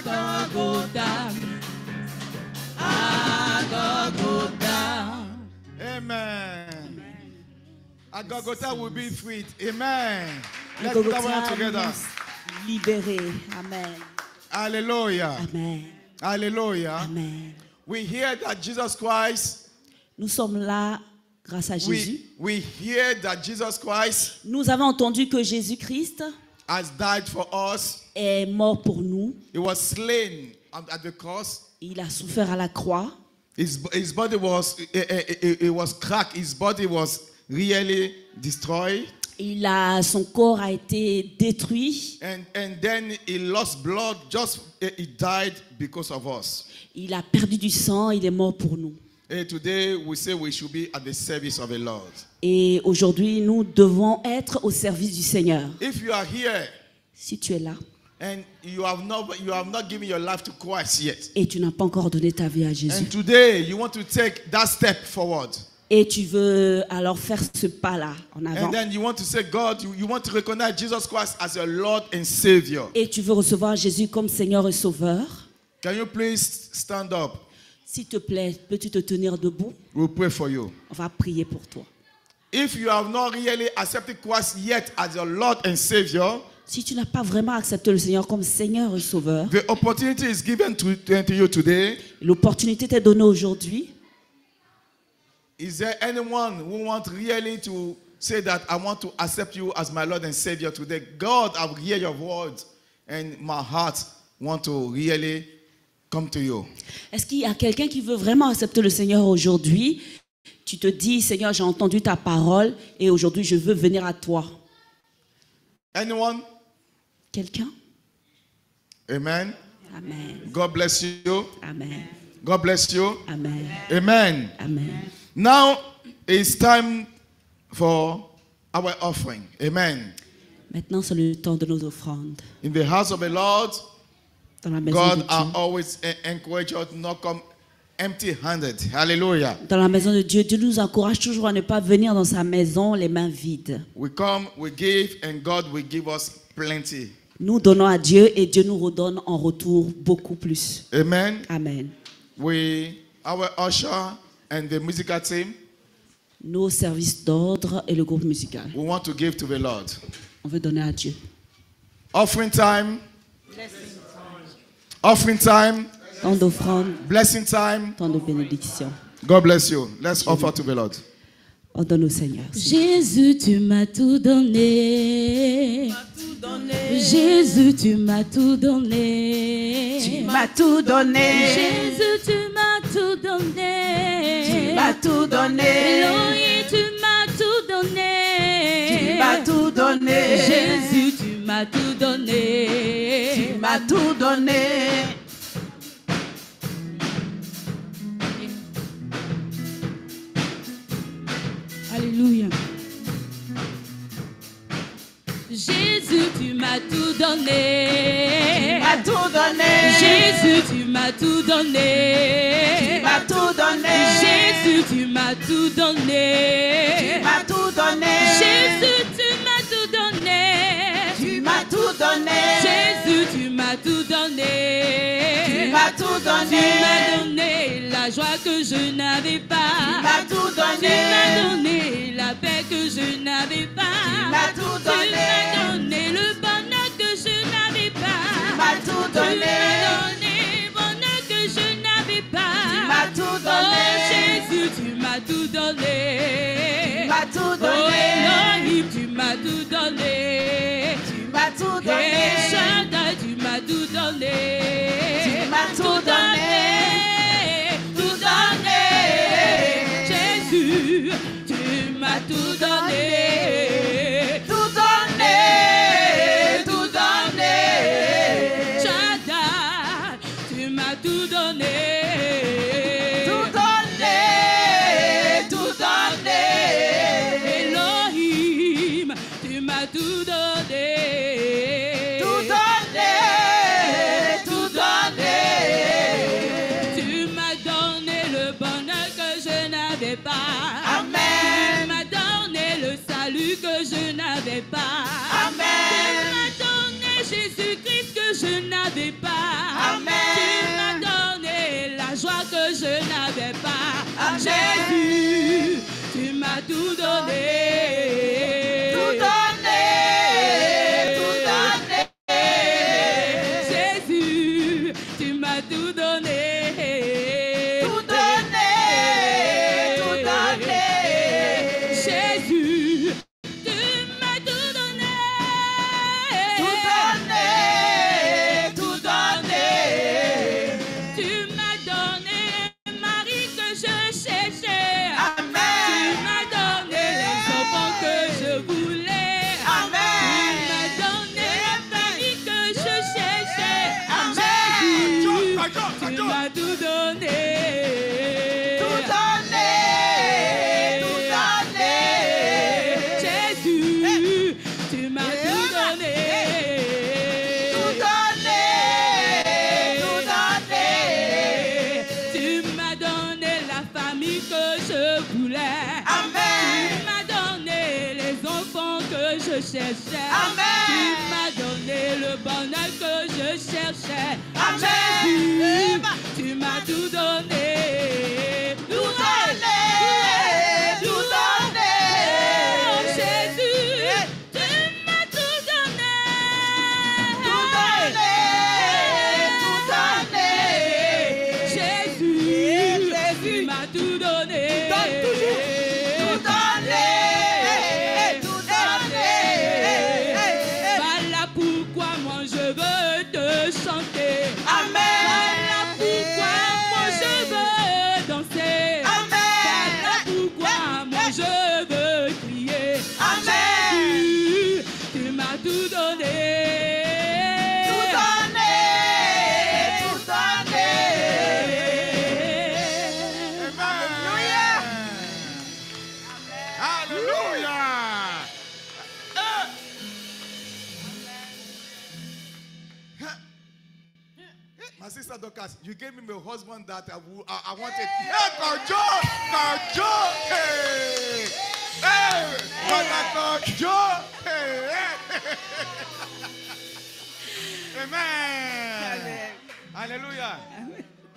Golgotha. À Golgotha. Amen. At Golgotha will be free. Amen. Let's hands together. means libérés. Amen. Hallelujah. Amen. Hallelujah. Amen. We hear that Jesus Christ, Nous sommes là grâce à Jésus. we, we hear that Jesus Christ Nous avons entendu que Jésus-Christ has died for us. est mort pour nous. He was slain at at the cross. Il a souffert à la croix. His, his body was it, it, it was cracked. His body was really destroyed. Il a, son corps a été détruit. And, and then he lost blood. Just he died because of us. Il a perdu du sang. Il est mort pour nous. And today we say we should be at the service of the Lord. Et aujourd'hui, nous devons être au service du Seigneur. If you are here Si tu es là and you have not you have not given your life to Christ yet, et tu n'as pas encore donné ta vie à Jésus, and today you want to take that step forward, et tu veux alors faire ce pas-là en avant, and then you want to say, God, you, you want to recognize Jesus Christ as your Lord and Savior. et tu veux recevoir Jésus comme Seigneur et Sauveur, Can you please stand up? S'il te plaît, peux-tu te tenir debout? We'll pray for you. On va prier pour toi. If you have not really accepted Christ yet as your Lord and Savior, Si tu n'as pas vraiment accepté le Seigneur comme Seigneur et Sauveur, the opportunity is given to, to you today. l'opportunité t'est donnée aujourd'hui. Is there anyone who want really to say that I want to accept you as my Lord and Savior today? God, I hear your words, and my heart want to really come to you. Est-ce qu'il y a quelqu'un qui veut vraiment accepter le Seigneur aujourd'hui? Tu te dis, Seigneur, j'ai entendu ta parole et aujourd'hui je veux venir à toi. Anyone? Quelqu'un? Amen. Amen. God bless you. Amen. God bless you. Amen. Amen. Amen. Now it's time for our offering. Amen. Maintenant, c'est le temps de nos offrandes. In the house of the Lord, Dans la maison God de I Dieu. always en- encourage us not come empty-handed. Hallelujah. Dans la maison de Dieu, Dieu nous encourage toujours à ne pas venir dans sa maison les mains vides. We come, we give, and God will give us plenty. Nous donnons à Dieu et Dieu nous redonne en retour beaucoup plus. Amen. Amen. We, our usher and the musical team, Nos services d'ordre et le groupe musical. we want to give to the Lord. On veut donner à Dieu. Offering time. Offering time. Tant d'offrandes, Blessing time. tant de bénédictions. God bless you. Let's offer to the Lord. On donne au Seigneur. Jésus, tu m'as tout donné. Jésus, tu m'as tout donné. Tu m'as tout donné. Jésus, tu m'as tout donné. Tu m'as tout donné. Elohim, tu m'as tout donné. Tu m'as tout donné. Jésus, tu m'as tout donné. Tu m'as tout donné. Alléluia. Jésus, tu m'as tout donné. Tu m'as tout donné. Jésus, tu m'as tout donné. Tu m'as tout donné. Jésus, tu m'as tout donné. Tu m'as tout donné. Tu m'as tout Tu donné. m'as donné la joie que je n'avais Tu pas. m'as tout Tu donné. m'as donné la paix que je n'avais pas. Tu m'as tout Tu donné. m'as donné le bonheur que je n'avais pas. Tu m'as tout Tu donné. m'as donné le bonheur que je n'avais pas. Tu m'as tout Oh donné. Jésus, tu m'as tout donné. Tu m'as tout Oh donné. Elohim, tu m'as tout donné. Tu m'as tout Et donné. Shaddai, tu m'as tout donné. Tu m'as tout je n'avais pas. Amen. Tu m'as donné la joie que je n'avais pas. Amen. Jésus, tu m'as tout donné. Tout donné. Tout donné. Sister Dorcas, you gave me a husband that I, wo- I, I wanted. Hey, Kojo! Kojo! Hey! Hey! Brother Kojo! Hey! hey. Amen. Hallelujah.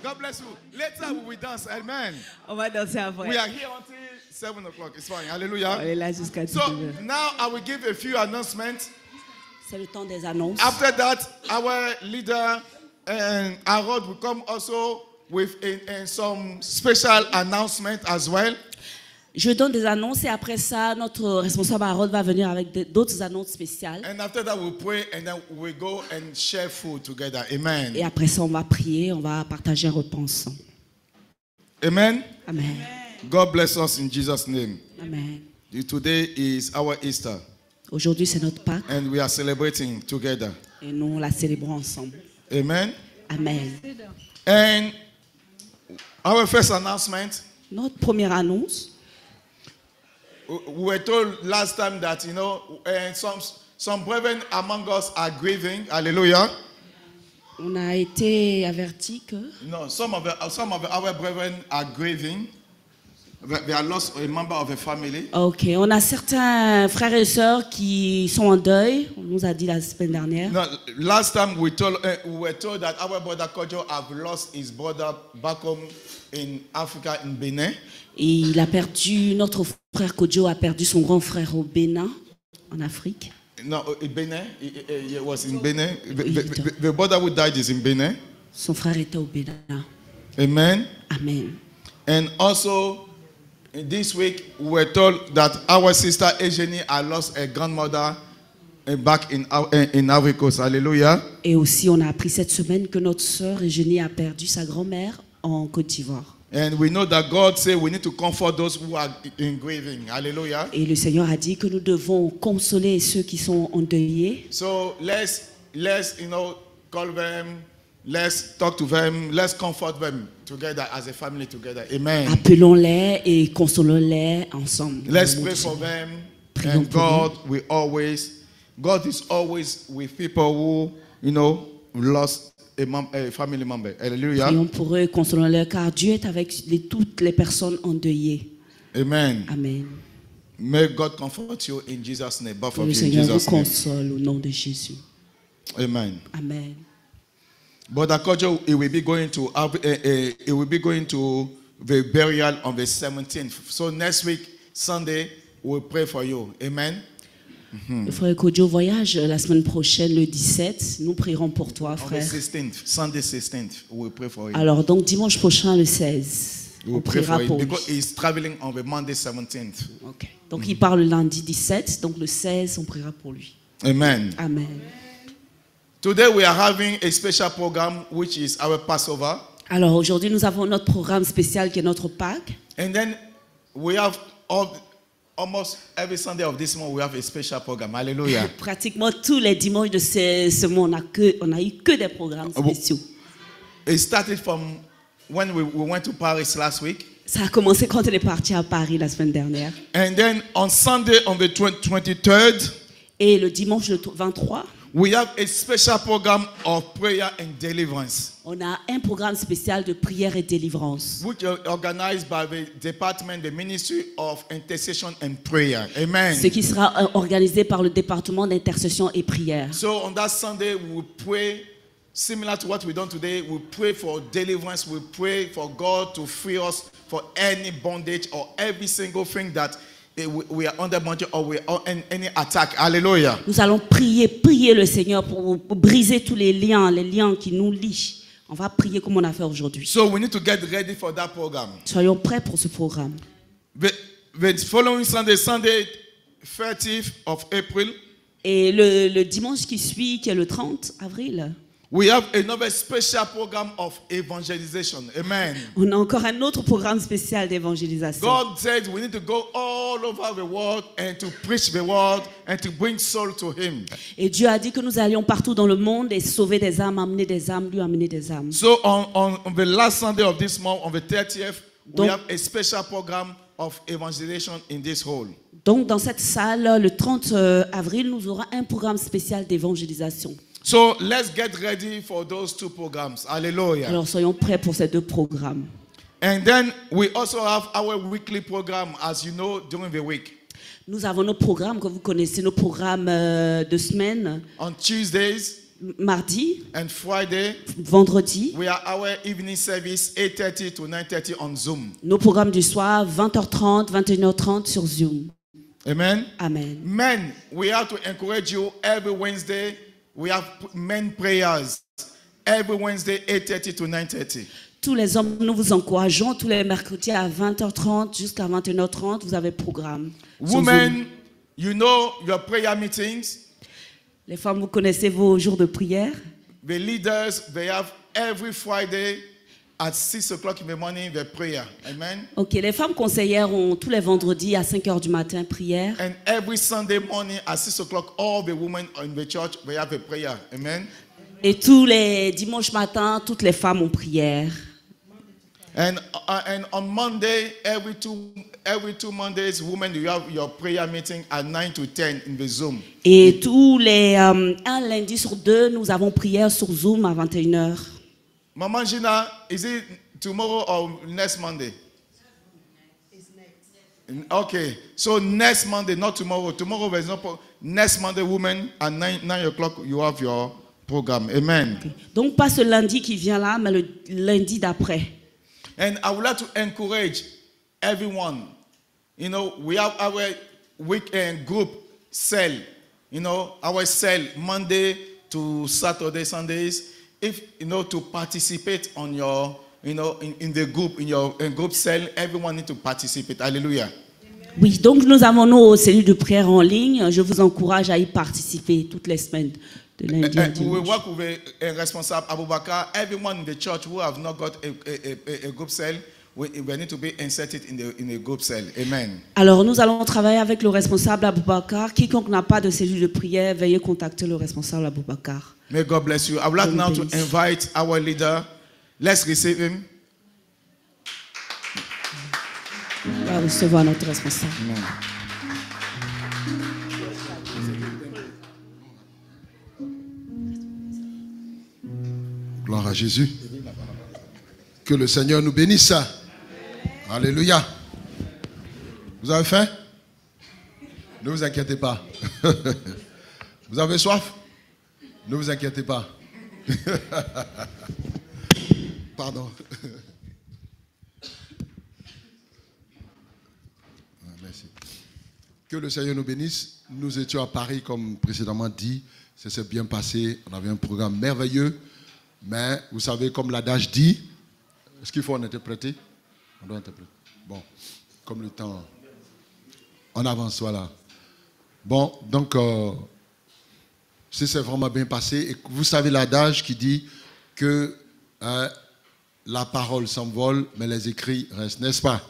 God bless you. Later we will dance. Amen. On va danser après. We are here until 7 o'clock. It's fine. Hallelujah. On est là jusqu'à So 19h. now I will give a few announcements. C'est le temps des annonces. After that, our leader and Harold will come also with in, in some special announcement as well. Je donne des annonces et après ça, notre responsable Harold va venir avec d'autres annonces spéciales. And after that, we'll pray and then we go and share food together. Amen. Et après ça, on va prier, on va partager un repas ensemble. Amen. Amen. God bless us in Jesus' name. Amen. Today is our Easter Aujourd'hui, c'est notre Pâques and we are celebrating together. et nous la célébrons ensemble. Amen. Amen. And our first announcement Notre première annonce, We we were told last time that you know, and some some brethren among us are grieving. Hallelujah. on a été averti que No, some of the, some of our brethren are grieving. They are lost a member of a family. Ok, on a certains frères et sœurs qui sont en deuil. On nous a dit la semaine dernière. No, last time we told uh, we were told that our brother Kojo have lost his brother back home in Africa in Benin. Et il a perdu, notre frère Kodjo a perdu son grand frère au Bénin, en Afrique. No, in Benin. He, he- was in Benin. The, the- the- the brother who died is in Benin. Son frère était au Bénin. Amen. Amen. And also, this week, we were told that our sister Eugenie had lost her grandmother uh, back in, uh, in Coast. Hallelujah. Et aussi, on a appris cette semaine que notre sœur Eugénie a perdu sa grand-mère en Côte d'Ivoire. And we know that God said we need to comfort those who are in grieving. Hallelujah. Et le Seigneur a dit que nous devons consoler ceux qui sont endeuillés. So let's, let's, you know, call them, let's talk to them, let's comfort them together as a family together. Amen. Appelons-les et consolons-les ensemble. Let's pray for them. Prions And pour God will always, God is always with people who, you know, lost a, mem- a family member. Hallelujah. Prions pour eux consolons-les car Dieu est avec les- toutes les personnes endeuillées. Amen. Amen. May God comfort you in Jesus' name. Both Que of le you in Seigneur vous Jesus' name. console au nom de Jésus. Amen. Amen. But Kojo, he will be going to have, uh, uh, he will be going to the burial on the 17th. So next week, Sunday, we'll pray for you. Amen? Le frère Kodjo voyage la semaine prochaine, le 17. Nous prierons pour toi, On the frère. 16th, Sunday 16th, we'll pray for you. Alors, donc dimanche prochain, le 16, we'll on pray priera pour lui. because he's traveling on the Monday 17th. Ok. Donc, il part le lundi 17, donc le 16, on priera pour lui. Amen. Amen. Today we are having a special program which is our Passover. Alors, aujourd'hui, nous avons notre programme spécial qui est notre Pâques. And then we have all, almost every Sunday of this month we have a special program. Hallelujah. Pratiquement tous les dimanches de ce, ce mois, on a, que, on a eu que des programmes Ah spéciaux. it started from when we, we went to Paris last week. Ça a commencé quand on est parti à Paris la semaine dernière. And then on Sunday on the 20 23rd, Et le dimanche le 23, we have a special program of prayer and deliverance, On a un programme spécial de prière et délivrance which is organized by the department, the Ministry of Intercession and Prayer. Amen. ce qui sera euh, organisé par le département d'intercession et prière. So on that Sunday, we will pray similar to what we done today. We pray for deliverance. We pray for God to free us for any bondage or every single thing that we- we are under bondage or we are in any attack. Hallelujah. Nous allons prier, prier le Seigneur pour, pour briser tous les liens, les liens qui nous lient. On va prier comme on a fait aujourd'hui. So we need to get ready for that program. Soyons prêts pour ce programme. The, the following Sunday, Sunday 30th of April, Et le, le dimanche qui suit, qui est le 30 avril, we have another special program of evangelization. Amen. on a encore un autre programme spécial d'évangélisation. God said we need to go all over the world and to preach the word and to bring soul to Him. Et Dieu a dit que nous allions partout dans le monde et sauver des âmes, amener des âmes, lui amener des âmes. So on, on, on the last Sunday of this month, on the 30th, we Donc- have a special program of evangelization in this hall. Donc dans cette salle, le 30 avril, nous aurons un programme spécial d'évangélisation. So let's get ready for those two programs. Hallelujah. Alors soyons prêts pour ces deux programmes. And then we also have our weekly program, as you know, during the week. Nous avons nos programmes que vous connaissez, nos programmes euh, de semaine, On Tuesdays mardi, and Friday, vendredi, we are our evening service 8:30 to 9:30 on Zoom. nos programmes du soir, 20h30, 21h30 sur Zoom. Amen? Amen. Men, we have to encourage you every Wednesday. We have men prayers every Wednesday 8:30 to 9:30. Tous les hommes, nous vous encourageons tous les mercredis à 20h30 jusqu'à 21h30, vous avez programme. sur Zoom. Women, you know your prayer meetings. Les femmes, vous connaissez vos jours de prière. The leaders, they have every Friday at 6 o'clock in the morning the prayer. Amen? Ok, les femmes conseillères ont tous les vendredis à 5h du matin prière. And every Sunday morning at 6 o'clock, all the women in the church, they have a prayer. Amen? Et tous les dimanches matins, toutes les femmes ont prière. And, uh, and on Monday, every two, every two Mondays, women, you have your prayer meeting at 9 to 10 in the Zoom. Et tous les euh, un lundi sur deux, nous avons prière sur Zoom à 21h. Mama Gina, is it tomorrow or next Monday? Okay, so next Monday, not tomorrow. Tomorrow there's no pro- next Monday, women at nine nine o'clock you have your program. Amen. Donc pas ce lundi qui vient là, mais le lundi d'après. And I would like to encourage everyone. You know, we have our weekend group cell. You know, our cell Monday to Saturday, Sundays. If you know to participate on your, you know, in, in the group, in your in group cell, everyone need to participate. Hallelujah. Oui, donc nous avons nos cellules de prière en ligne. Je vous encourage à y participer toutes les semaines, de lundi à And we will dimanche. work with a, a responsible Abu Bakr. Everyone in the church who have not got a, a, a, a group cell, we, we need to be inserted in the in a group cell. Amen. Alors nous allons travailler avec le responsable Aboubacar. Quiconque n'a pas de cellule de prière, veuillez contacter le responsable Aboubacar. May God bless you. I would like now to invite our leader. Let's receive him. On va recevoir notre responsable. Gloire à Jésus. Que le Seigneur nous bénisse. Alléluia. Vous avez faim? Ne vous inquiétez pas. Vous avez soif? Ne vous inquiétez pas. Pardon. Merci. Que le Seigneur nous bénisse. Nous étions à Paris, comme précédemment dit. Ça s'est bien passé. On avait un programme merveilleux. Mais vous savez, comme l'adage dit, est-ce qu'il faut en interpréter? On doit interpréter. Bon, comme le temps. On avance, voilà. Bon, donc, euh, ça s'est vraiment bien passé. Et vous savez l'adage qui dit que euh, la parole s'envole, mais les écrits restent, n'est-ce pas?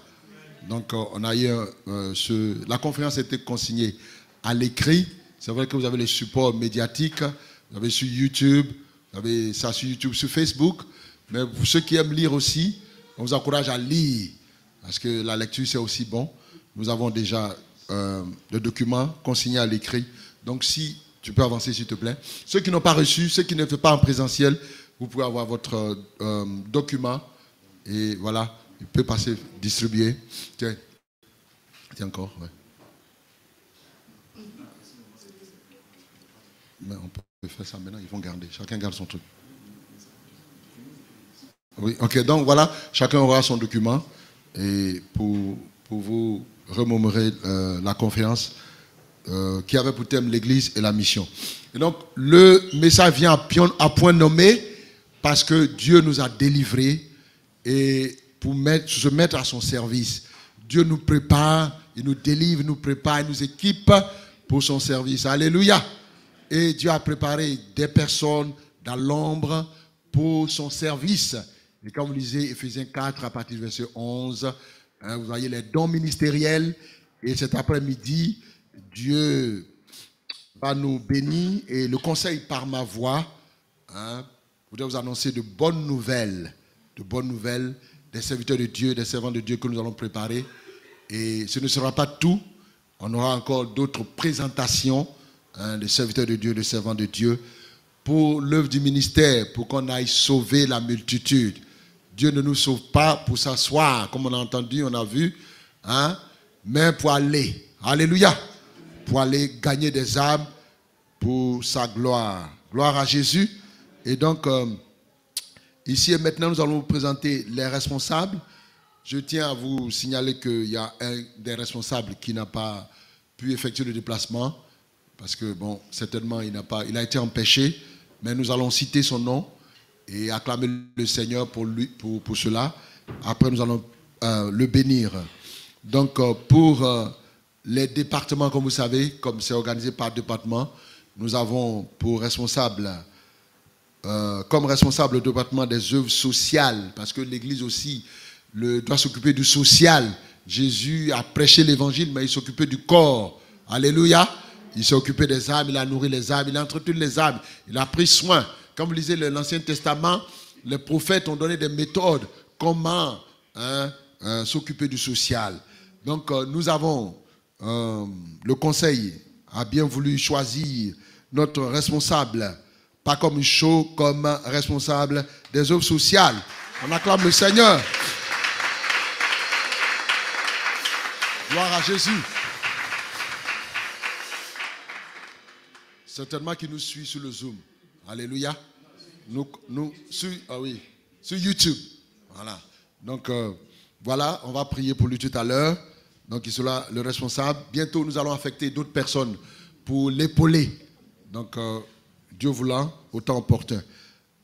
Donc, euh, on a eu euh, ce, la conférence été consignée à l'écrit. C'est vrai que vous avez les supports médiatiques, vous avez sur YouTube, vous avez ça sur YouTube, sur Facebook. Mais pour ceux qui aiment lire aussi, on vous encourage à lire, parce que la lecture, c'est aussi bon. Nous avons déjà euh, le document consigné à l'écrit. Donc, si Tu peux avancer, s'il te plaît. Ceux qui n'ont pas reçu, ceux qui ne font pas en présentiel, vous pouvez avoir votre euh, document. Et voilà, il peut passer, distribuer. Tiens, tiens encore. Mais on peut faire ça maintenant, ils vont garder. Chacun garde son truc. Oui, ok, donc voilà, chacun aura son document. Et pour, pour vous remémorer euh, la conférence euh, qui avait pour thème l'Église et la mission. Et donc, le message vient à, point nommé parce que Dieu nous a délivrés et pour mettre- se mettre à son service. Dieu nous prépare, il nous délivre, nous prépare, il nous équipe pour son service. Alléluia. Et Dieu a préparé des personnes dans l'ombre pour son service. Et quand vous lisez Ephésiens 4 à partir du verset 11, hein, vous voyez les dons ministériels. Et cet après-midi, Dieu va nous bénir et le conseil par ma voix. Hein, voudrais vous annoncer de bonnes nouvelles, de bonnes nouvelles des serviteurs de Dieu, des servants de Dieu que nous allons préparer. Et ce ne sera pas tout. On aura encore d'autres présentations hein, des serviteurs de Dieu, des servants de Dieu, pour l'œuvre du ministère, pour qu'on aille sauver la multitude. Dieu ne nous sauve pas pour s'asseoir, comme on a entendu, on a vu, hein, mais pour aller. Alléluia. Pour aller gagner des âmes pour sa gloire. Gloire à Jésus. Et donc, euh, ici et maintenant, nous allons vous présenter les responsables. Je tiens à vous signaler qu'il y a un des responsables qui n'a pas pu effectuer le déplacement parce que, bon, certainement, il, pas, il a été empêché, mais nous allons citer son nom et acclamer le Seigneur pour, lui, pour, pour cela. Après, nous allons euh, le bénir. Donc, euh, pour les départements, comme vous savez, comme c'est organisé par département, nous avons pour responsable, euh, comme responsable le département des œuvres sociales, parce que l'Église aussi doit s'occuper du social. Jésus a prêché l'évangile, mais il s'occupait du corps. Alléluia. Il s'est occupé des âmes, il a nourri les âmes, il a entretenu les âmes, il a pris soin. Comme vous lisez l'Ancien Testament, les prophètes ont donné des méthodes comment hein, hein, s'occuper du social. Donc euh, nous avons, euh, le conseil a bien voulu choisir notre responsable, pas comme show, comme responsable des œuvres sociales. On acclame le Seigneur. Gloire à Jésus. Certainement qu'il nous suit sur le Zoom. Alléluia. Nous, nous sur, ah oui, sur YouTube. Voilà. Donc, euh, voilà, on va prier pour lui tout à l'heure. Donc, il sera le responsable. Bientôt, nous allons affecter d'autres personnes pour l'épauler. Donc, euh, Dieu voulant, autant opportun.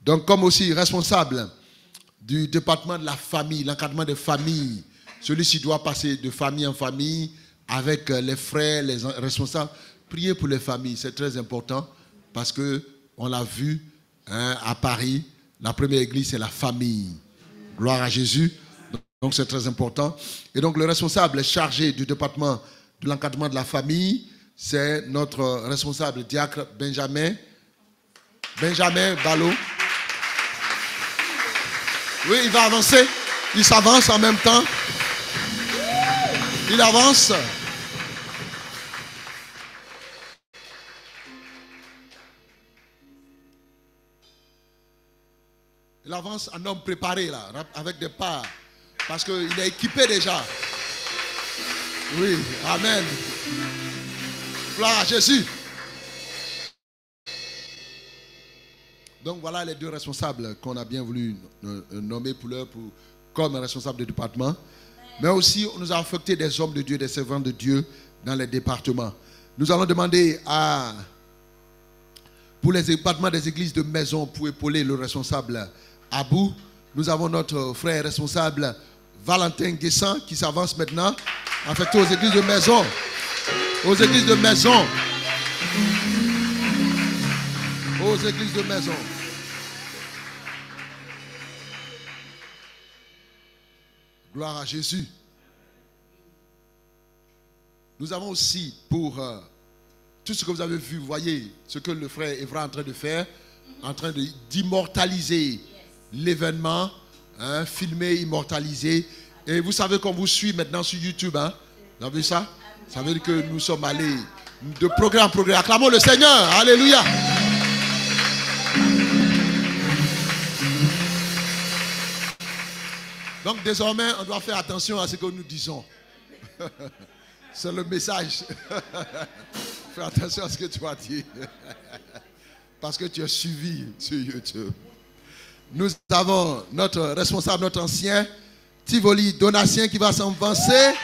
Donc, comme aussi responsable du département de la famille, l'encadrement des familles, celui-ci doit passer de famille en famille avec euh, les frères, les responsables. Priez pour les familles, c'est très important parce que on l'a vu hein, à Paris, la première église c'est la famille. Gloire à Jésus. Donc c'est très important. Et donc le responsable chargé du département de l'encadrement de la famille, c'est notre responsable diacre Benjamin. Benjamin Ballot. Oui, il va avancer. Il s'avance en même temps. Il avance. Il avance un homme préparé là, avec des pas. Parce qu'il est équipé déjà. Oui, Amen. Gloire à Jésus. Donc voilà les deux responsables qu'on a bien voulu euh, nommer pour l'heure pour, comme responsable de département. Mais aussi, on nous a affecté des hommes de Dieu, des servants de Dieu dans les départements. Nous allons demander à, pour les départements des églises de maison, pour épauler le responsable Abou, nous avons notre frère responsable Valentin Guessan qui s'avance maintenant, affecté aux églises de maison. Aux églises de maison. Aux églises de maison. Gloire à Jésus. Nous avons aussi pour euh, tout ce que vous avez vu, vous voyez ce que le frère Evra est en train de faire, en train d'immortaliser l'événement, hein, filmer, immortaliser. Et vous savez qu'on vous suit maintenant sur YouTube. Hein? Vous avez vu ça? Ça veut dire que nous sommes allés de progrès en progrès. Acclamons le Seigneur. Alléluia. Donc désormais, on doit faire attention à ce que nous disons. C'est le message. Fais attention à ce que tu vas dire. Parce que tu es suivi sur YouTube. Nous avons notre responsable, notre ancien, Tivoli Donatien, qui va s'avancer,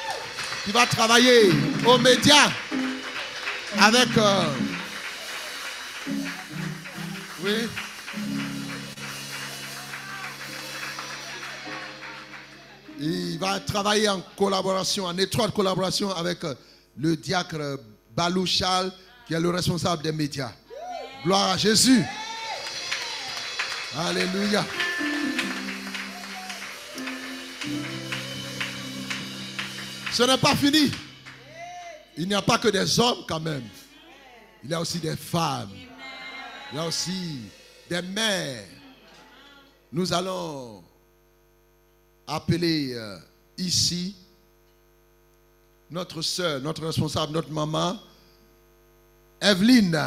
qui va travailler aux médias avec. euh, oui. Il va travailler en collaboration, en étroite collaboration avec euh, le diacre Balou Charles, qui est le responsable des médias. Gloire à Jésus. Alléluia. Ce n'est pas fini. Il n'y a pas que des hommes quand même. Il y a aussi des femmes. Il y a aussi des mères. Nous allons appeler euh, ici notre soeur, notre responsable, notre maman, Evelyne.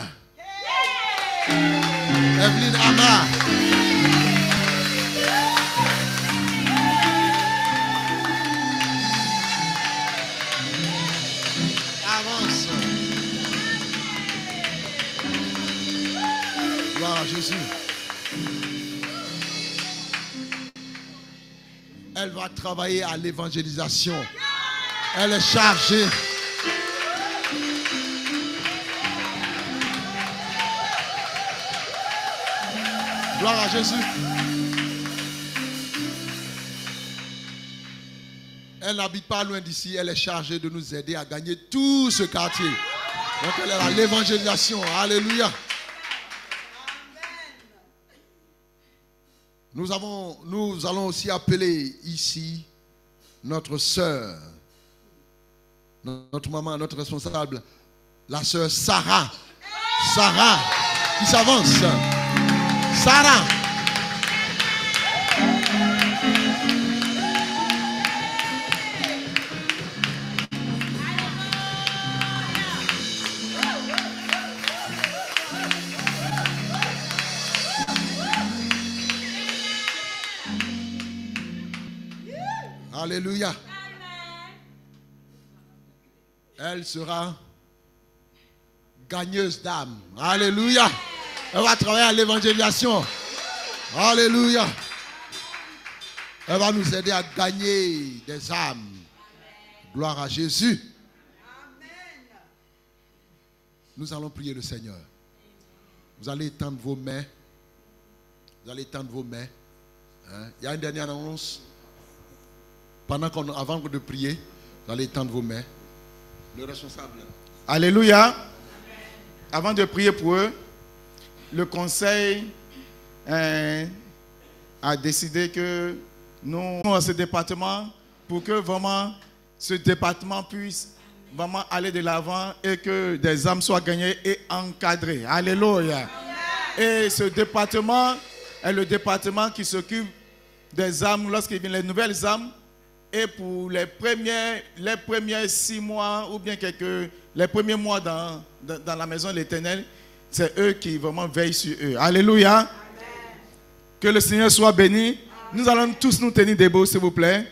Avance. Gloire Jésus. Elle va travailler à l'évangélisation. Elle est chargée. Gloire à Jésus. Elle n'habite pas loin d'ici. Elle est chargée de nous aider à gagner tout ce quartier. Donc elle est à l'évangélisation. Alléluia. Nous, avons, nous allons aussi appeler ici notre sœur, notre maman, notre responsable, la sœur Sarah. Sarah, qui s'avance. Sarah. Alléluia. Elle sera gagneuse d'âme. Alléluia. Elle va travailler à l'évangélisation. Alléluia. Elle va nous aider à gagner des âmes. Gloire à Jésus. Nous allons prier le Seigneur. Vous allez étendre vos mains. Vous allez étendre vos mains. Hein? Il y a une dernière annonce. Pendant qu'on, avant de prier, vous allez étendre vos mains. Le responsable. Alléluia. Avant de prier pour eux, le conseil hein, a décidé que nous, dans ce département, pour que vraiment ce département puisse vraiment aller de l'avant et que des âmes soient gagnées et encadrées. Alléluia. Et ce département est le département qui s'occupe des âmes lorsqu'il vient les nouvelles âmes. Et pour les premiers, les premiers six mois ou bien quelques, les premiers mois dans, dans, dans la maison de l'éternel, c'est eux qui vraiment veillent sur eux. Alléluia. Que le Seigneur soit béni. Nous allons tous nous tenir debout, s'il vous plaît.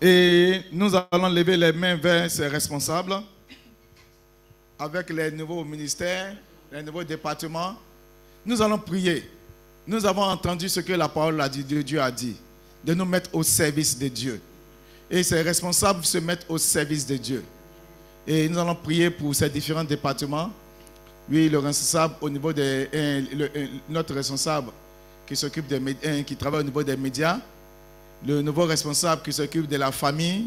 Et nous allons lever les mains vers ces responsables avec les nouveaux ministères, les nouveaux départements. Nous allons prier. Nous avons entendu ce que la parole de Dieu a dit, de nous mettre au service de Dieu. Et ces responsables se mettent au service de Dieu. Et nous allons prier pour ces différents départements. Oui, le responsable au niveau de notre responsable qui s'occupe des médias, qui travaille au niveau des médias, le nouveau responsable qui s'occupe de la famille,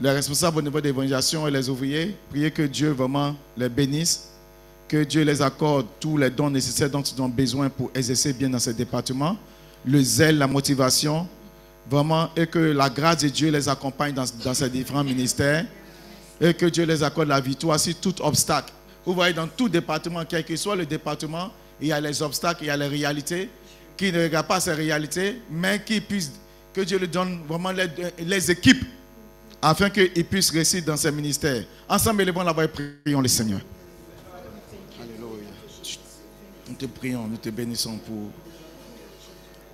les responsables au niveau des évangélisations et les ouvriers. Priez que Dieu vraiment les bénisse, que Dieu les accorde tous les dons nécessaires dont ils ont besoin pour exercer bien dans ce département, le zèle, la motivation, vraiment, et que la grâce de Dieu les accompagne dans, dans ces différents ministères, et que Dieu les accorde la victoire sur tout obstacle. Vous voyez, dans tout département, quel que soit le département, il y a les obstacles, il y a les réalités, qui ne regardent pas ces réalités, mais qui puissent, que Dieu leur donne vraiment les, les équipes afin qu'il puisse réussir dans ses ministères. Ensemble, élevons la voix et prions le Seigneur. Alléluia. Nous te prions, nous te bénissons pour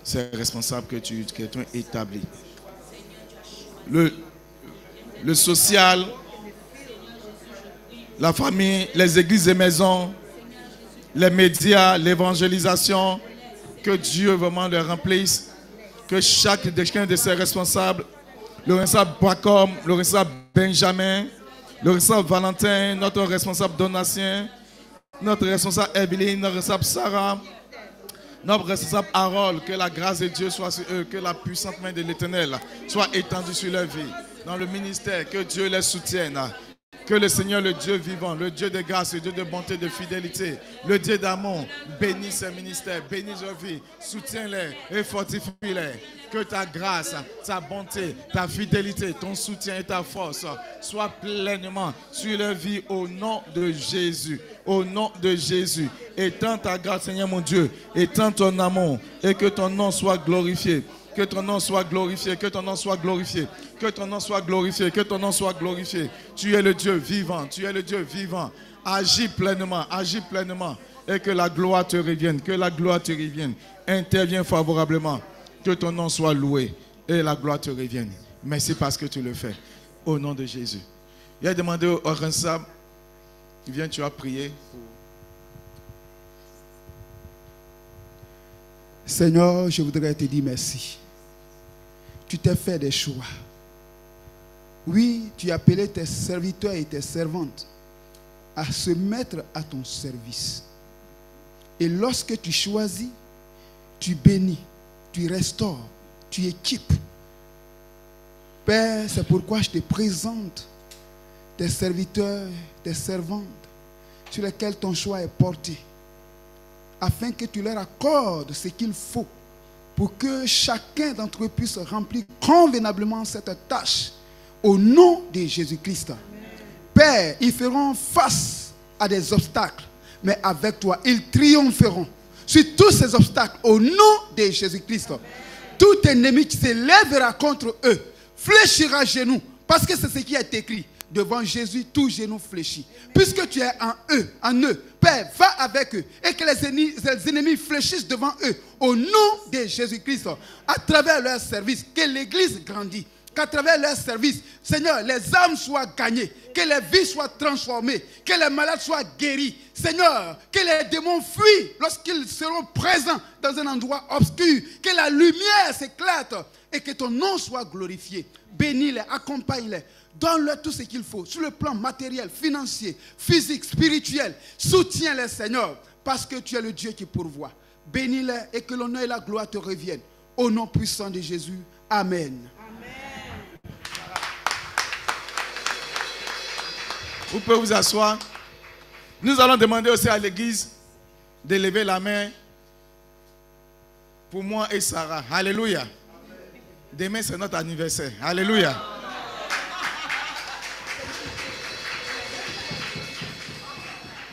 ces responsables que tu, que tu as établis. Le, le social, la famille, les églises et maisons, les médias, l'évangélisation, que Dieu vraiment les remplisse, que chaque chacun de ces responsables, le responsable Boacom, le responsable Benjamin, le responsable Valentin, notre responsable Donatien, notre responsable Evelyne, notre responsable Sarah, notre responsable Harold, que la grâce de Dieu soit sur eux, que la puissante main de l'Éternel soit étendue sur leur vie. Dans le ministère, que Dieu les soutienne. Que le Seigneur, le Dieu vivant, le Dieu de grâce, le Dieu de bonté, de fidélité, le Dieu d'amour, bénisse ces ministères, bénisse leur vie, soutiens-les et fortifie-les. Que ta grâce, ta bonté, ta fidélité, ton soutien et ta force soient pleinement sur leur vie au nom de Jésus. Au nom de Jésus. Étends ta grâce, Seigneur mon Dieu. Étends ton amour et que ton nom soit glorifié. Que ton nom soit glorifié, que ton nom soit glorifié, que ton nom soit glorifié, que ton nom soit glorifié. Tu es le Dieu vivant, tu es le Dieu vivant. Agis pleinement, agis pleinement. Et que la gloire te revienne, que la gloire te revienne. Interviens favorablement. Que ton nom soit loué et la gloire te revienne. Merci parce que tu le fais. Au nom de Jésus. Il a demandé au responsable, viens, tu as prié. Seigneur, je voudrais te dire merci. Tu t'es fait des choix. Oui, tu as appelé tes serviteurs et tes servantes à se mettre à ton service. Et lorsque tu choisis, tu bénis, tu restaures, tu équipes. Père, c'est pourquoi je te présente tes serviteurs, tes servantes, sur lesquels ton choix est porté, afin que tu leur accordes ce qu'il faut pour que chacun d'entre eux puisse remplir convenablement cette tâche au nom de Jésus-Christ. Père, ils feront face à des obstacles, mais avec toi, ils triompheront sur tous ces obstacles au nom de Jésus-Christ. Tout ennemi qui s'élèvera contre eux fléchira genoux, parce que c'est ce qui est écrit. Devant Jésus, tout genou fléchit. Puisque tu es en eux, en eux, Père, va avec eux et que les ennemis, les ennemis fléchissent devant eux au nom de Jésus-Christ, à travers leur service, que l'Église grandit qu'à travers leur service, Seigneur, les âmes soient gagnées, que les vies soient transformées, que les malades soient guéris. Seigneur, que les démons fuient lorsqu'ils seront présents dans un endroit obscur, que la lumière s'éclate et que ton nom soit glorifié. Bénis-les, accompagne-les. Donne-leur tout ce qu'il faut sur le plan matériel, financier, physique, spirituel. Soutiens-les, Seigneur, parce que tu es le Dieu qui pourvoit. Bénis-les et que l'honneur et la gloire te reviennent. Au nom puissant de Jésus. Amen. Vous pouvez vous asseoir. Nous allons demander aussi à l'église de lever la main pour moi et Sarah. Alléluia. Demain, c'est notre anniversaire. Alléluia.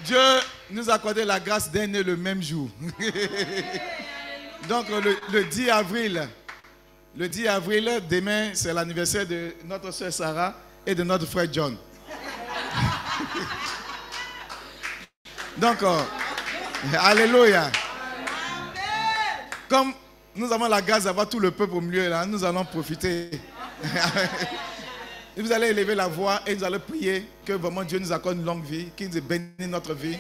Dieu nous a accordé la grâce d'être né le même jour. Donc, le, le 10 avril, le 10 avril, demain, c'est l'anniversaire de notre soeur Sarah et de notre frère John. Donc, Alléluia. Comme nous avons la grâce d'avoir tout le peuple au milieu, là, nous allons profiter. Vous allez élever la voix et nous allons prier que vraiment Dieu nous accorde une longue vie, qu'il nous bénisse notre vie.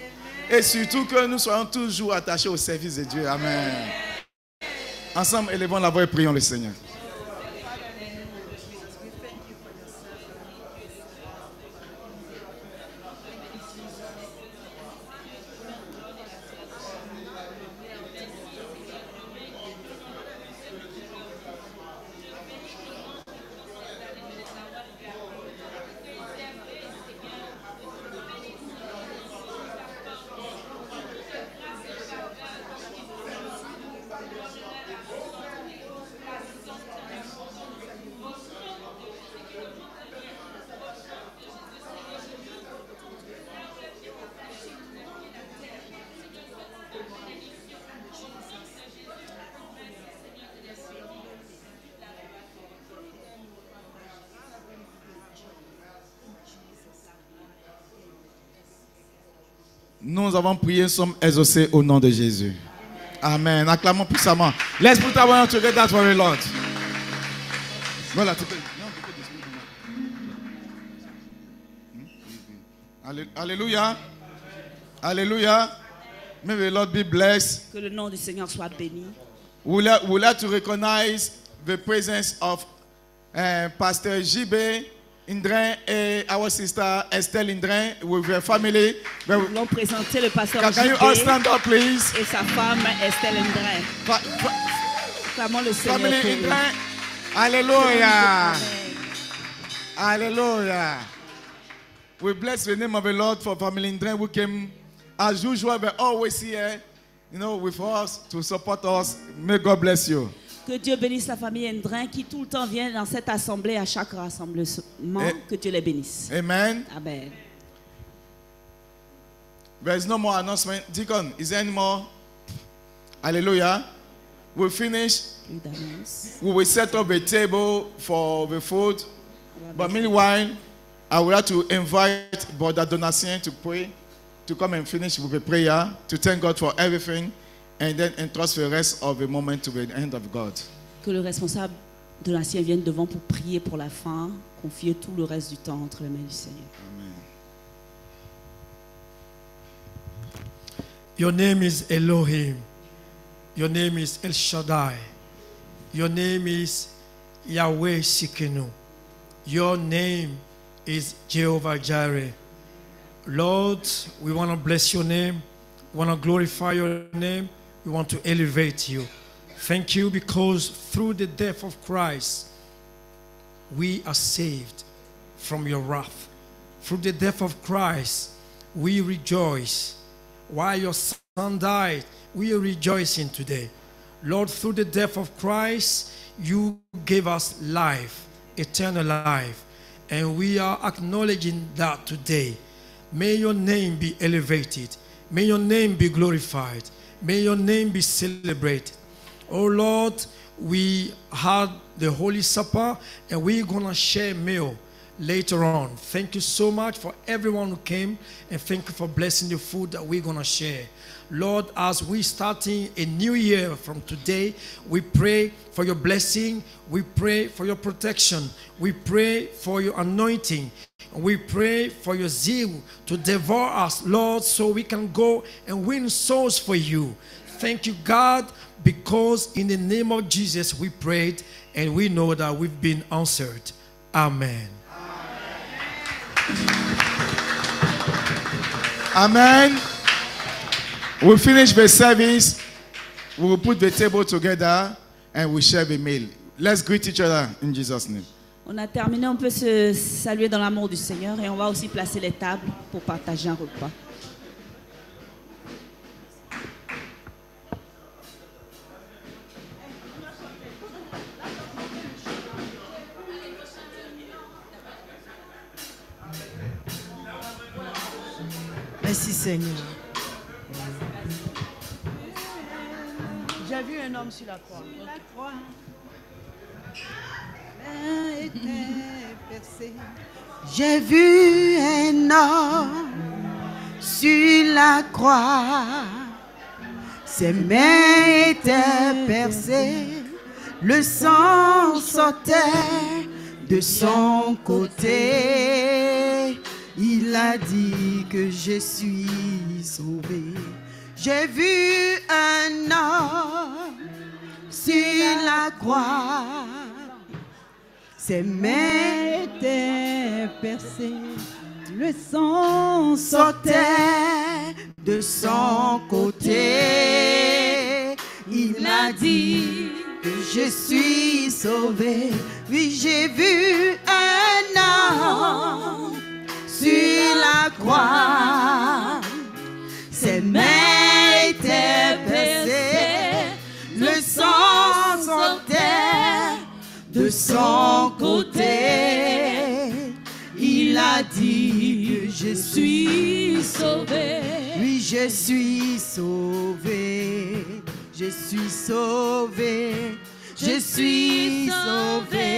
Et surtout que nous soyons toujours attachés au service de Dieu. Amen. Ensemble, élevons la voix et prions le Seigneur. Nous avons prié, nous sommes exaucés au nom de Jésus. Amen. Acclamons puissamment. Let's put our hands together for the Lord. Voilà, tu peux-. Alle- Alléluia. Alléluia. May the Lord be blessed. Que le nom du Seigneur soit béni. Would like, would like to recognize the presence of uh, Pastor JB Indren and our sister Estelle Indren with her family. Nous voulons présenter le pasteur Can, can you all stand up, please? et sa femme Estelle Ndrin. Fa- fa- Clamons le Seigneur family pour eux. Indren. Hallelujah. We bless the name of the Lord for family Indren who came as usual, but always here, you know, with us to support us. May God bless you. Que Dieu bénisse la famille Ndrin qui tout le temps vient dans cette assemblée à chaque rassemblement. Et- Que Dieu les bénisse. Amen. Amen. There is no more announcement. Deacon, is there any more? Hallelujah. We finish. We will set up a table for the food. But meanwhile, I would like to invite Brother Donatien to pray, to come and finish with a prayer, to thank God for everything, and then entrust the rest of the moment to the hand of God. Que le responsable de l'ancien vienne devant pour prier pour la fin. Confier tout le reste du temps entre les mains du Seigneur. Your name is Elohim. Your name is El Shaddai. Your name is Yahweh Shikenu. Your name is Jehovah Jireh. Lord, we want to bless your name. We want to glorify your name. We want to elevate you. Thank you because through the death of Christ, we are saved from your wrath. Through the death of Christ, we rejoice. While your son died, we are rejoicing today. Lord, through the death of Christ, you gave us life, eternal life. And we are acknowledging that today. May your name be elevated. May your name be glorified. May your name be celebrated. Oh Lord, we had the Holy Supper and we're going to share meal later on. Thank you so much for everyone who came and thank you for blessing the food that we're going to share. Lord, as we starting a new year from today, we pray for your blessing. We pray for your protection. We pray for your anointing. We pray for your zeal to devour us, Lord, so we can go and win souls for you. Thank you, God, because in the name of Jesus we prayed and we know that we've been answered. Amen. Amen. We finish the service. We will put the table together and we share the meal. Let's greet each other in Jesus' name. On a terminé, on peut se saluer dans l'amour du Seigneur et on va aussi placer les tables pour partager un repas. Merci Seigneur. Vu un homme sur la croix. La croix. J'ai vu un homme sur la croix. Ses mains étaient percées, le sang sortait de son côté. Il a dit que je suis sauvé. J'ai vu un homme sur la croix. Ses mains étaient percées, le sang sortait de son côté. Il a dit que je suis sauvé. Oui, j'ai vu un homme sur la croix. Son côté. Il a dit que je suis sauvé. Oui, je suis sauvé. Je suis sauvé. Je suis sauvé.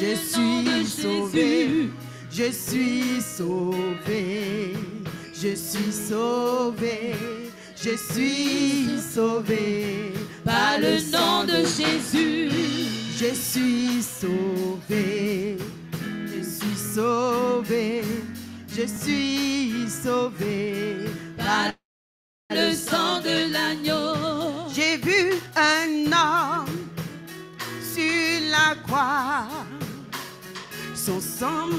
Je suis sauvé. Je suis sauvé. Je suis sauvé, je suis sauvé Par le nom de Jésus, Je suis sauvé, je suis sauvé, je suis sauvé par le sang de l'agneau. J'ai vu un homme sur la croix. Son sang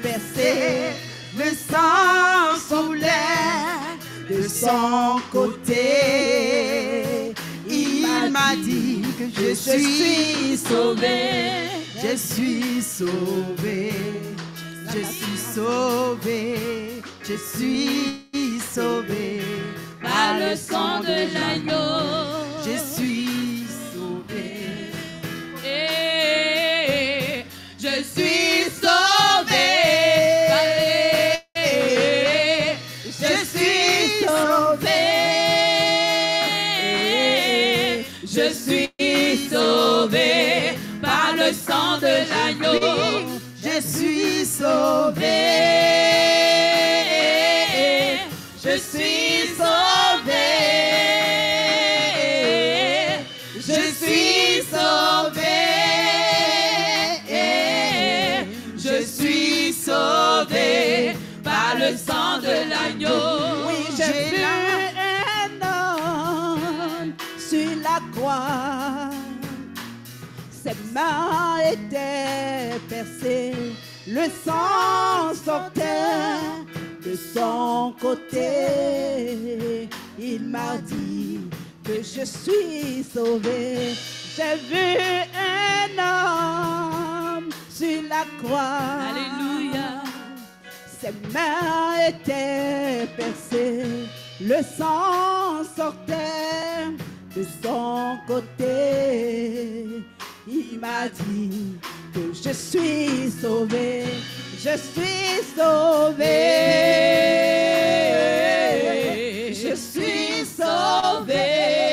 percé, le sang coulait de son côté. M'a dit que je suis sauvé, je suis sauvé, je suis sauvé, je suis sauvé Par le sang de l'agneau. Mains étaient percées, le sang sortait de son côté. Il m'a dit que je suis sauvé. J'ai vu un homme sur la croix. Alléluia. Ses mains étaient percées, le sang sortait de son côté il m'a dit que je suis sauvé, je suis sauvé, je suis sauvé.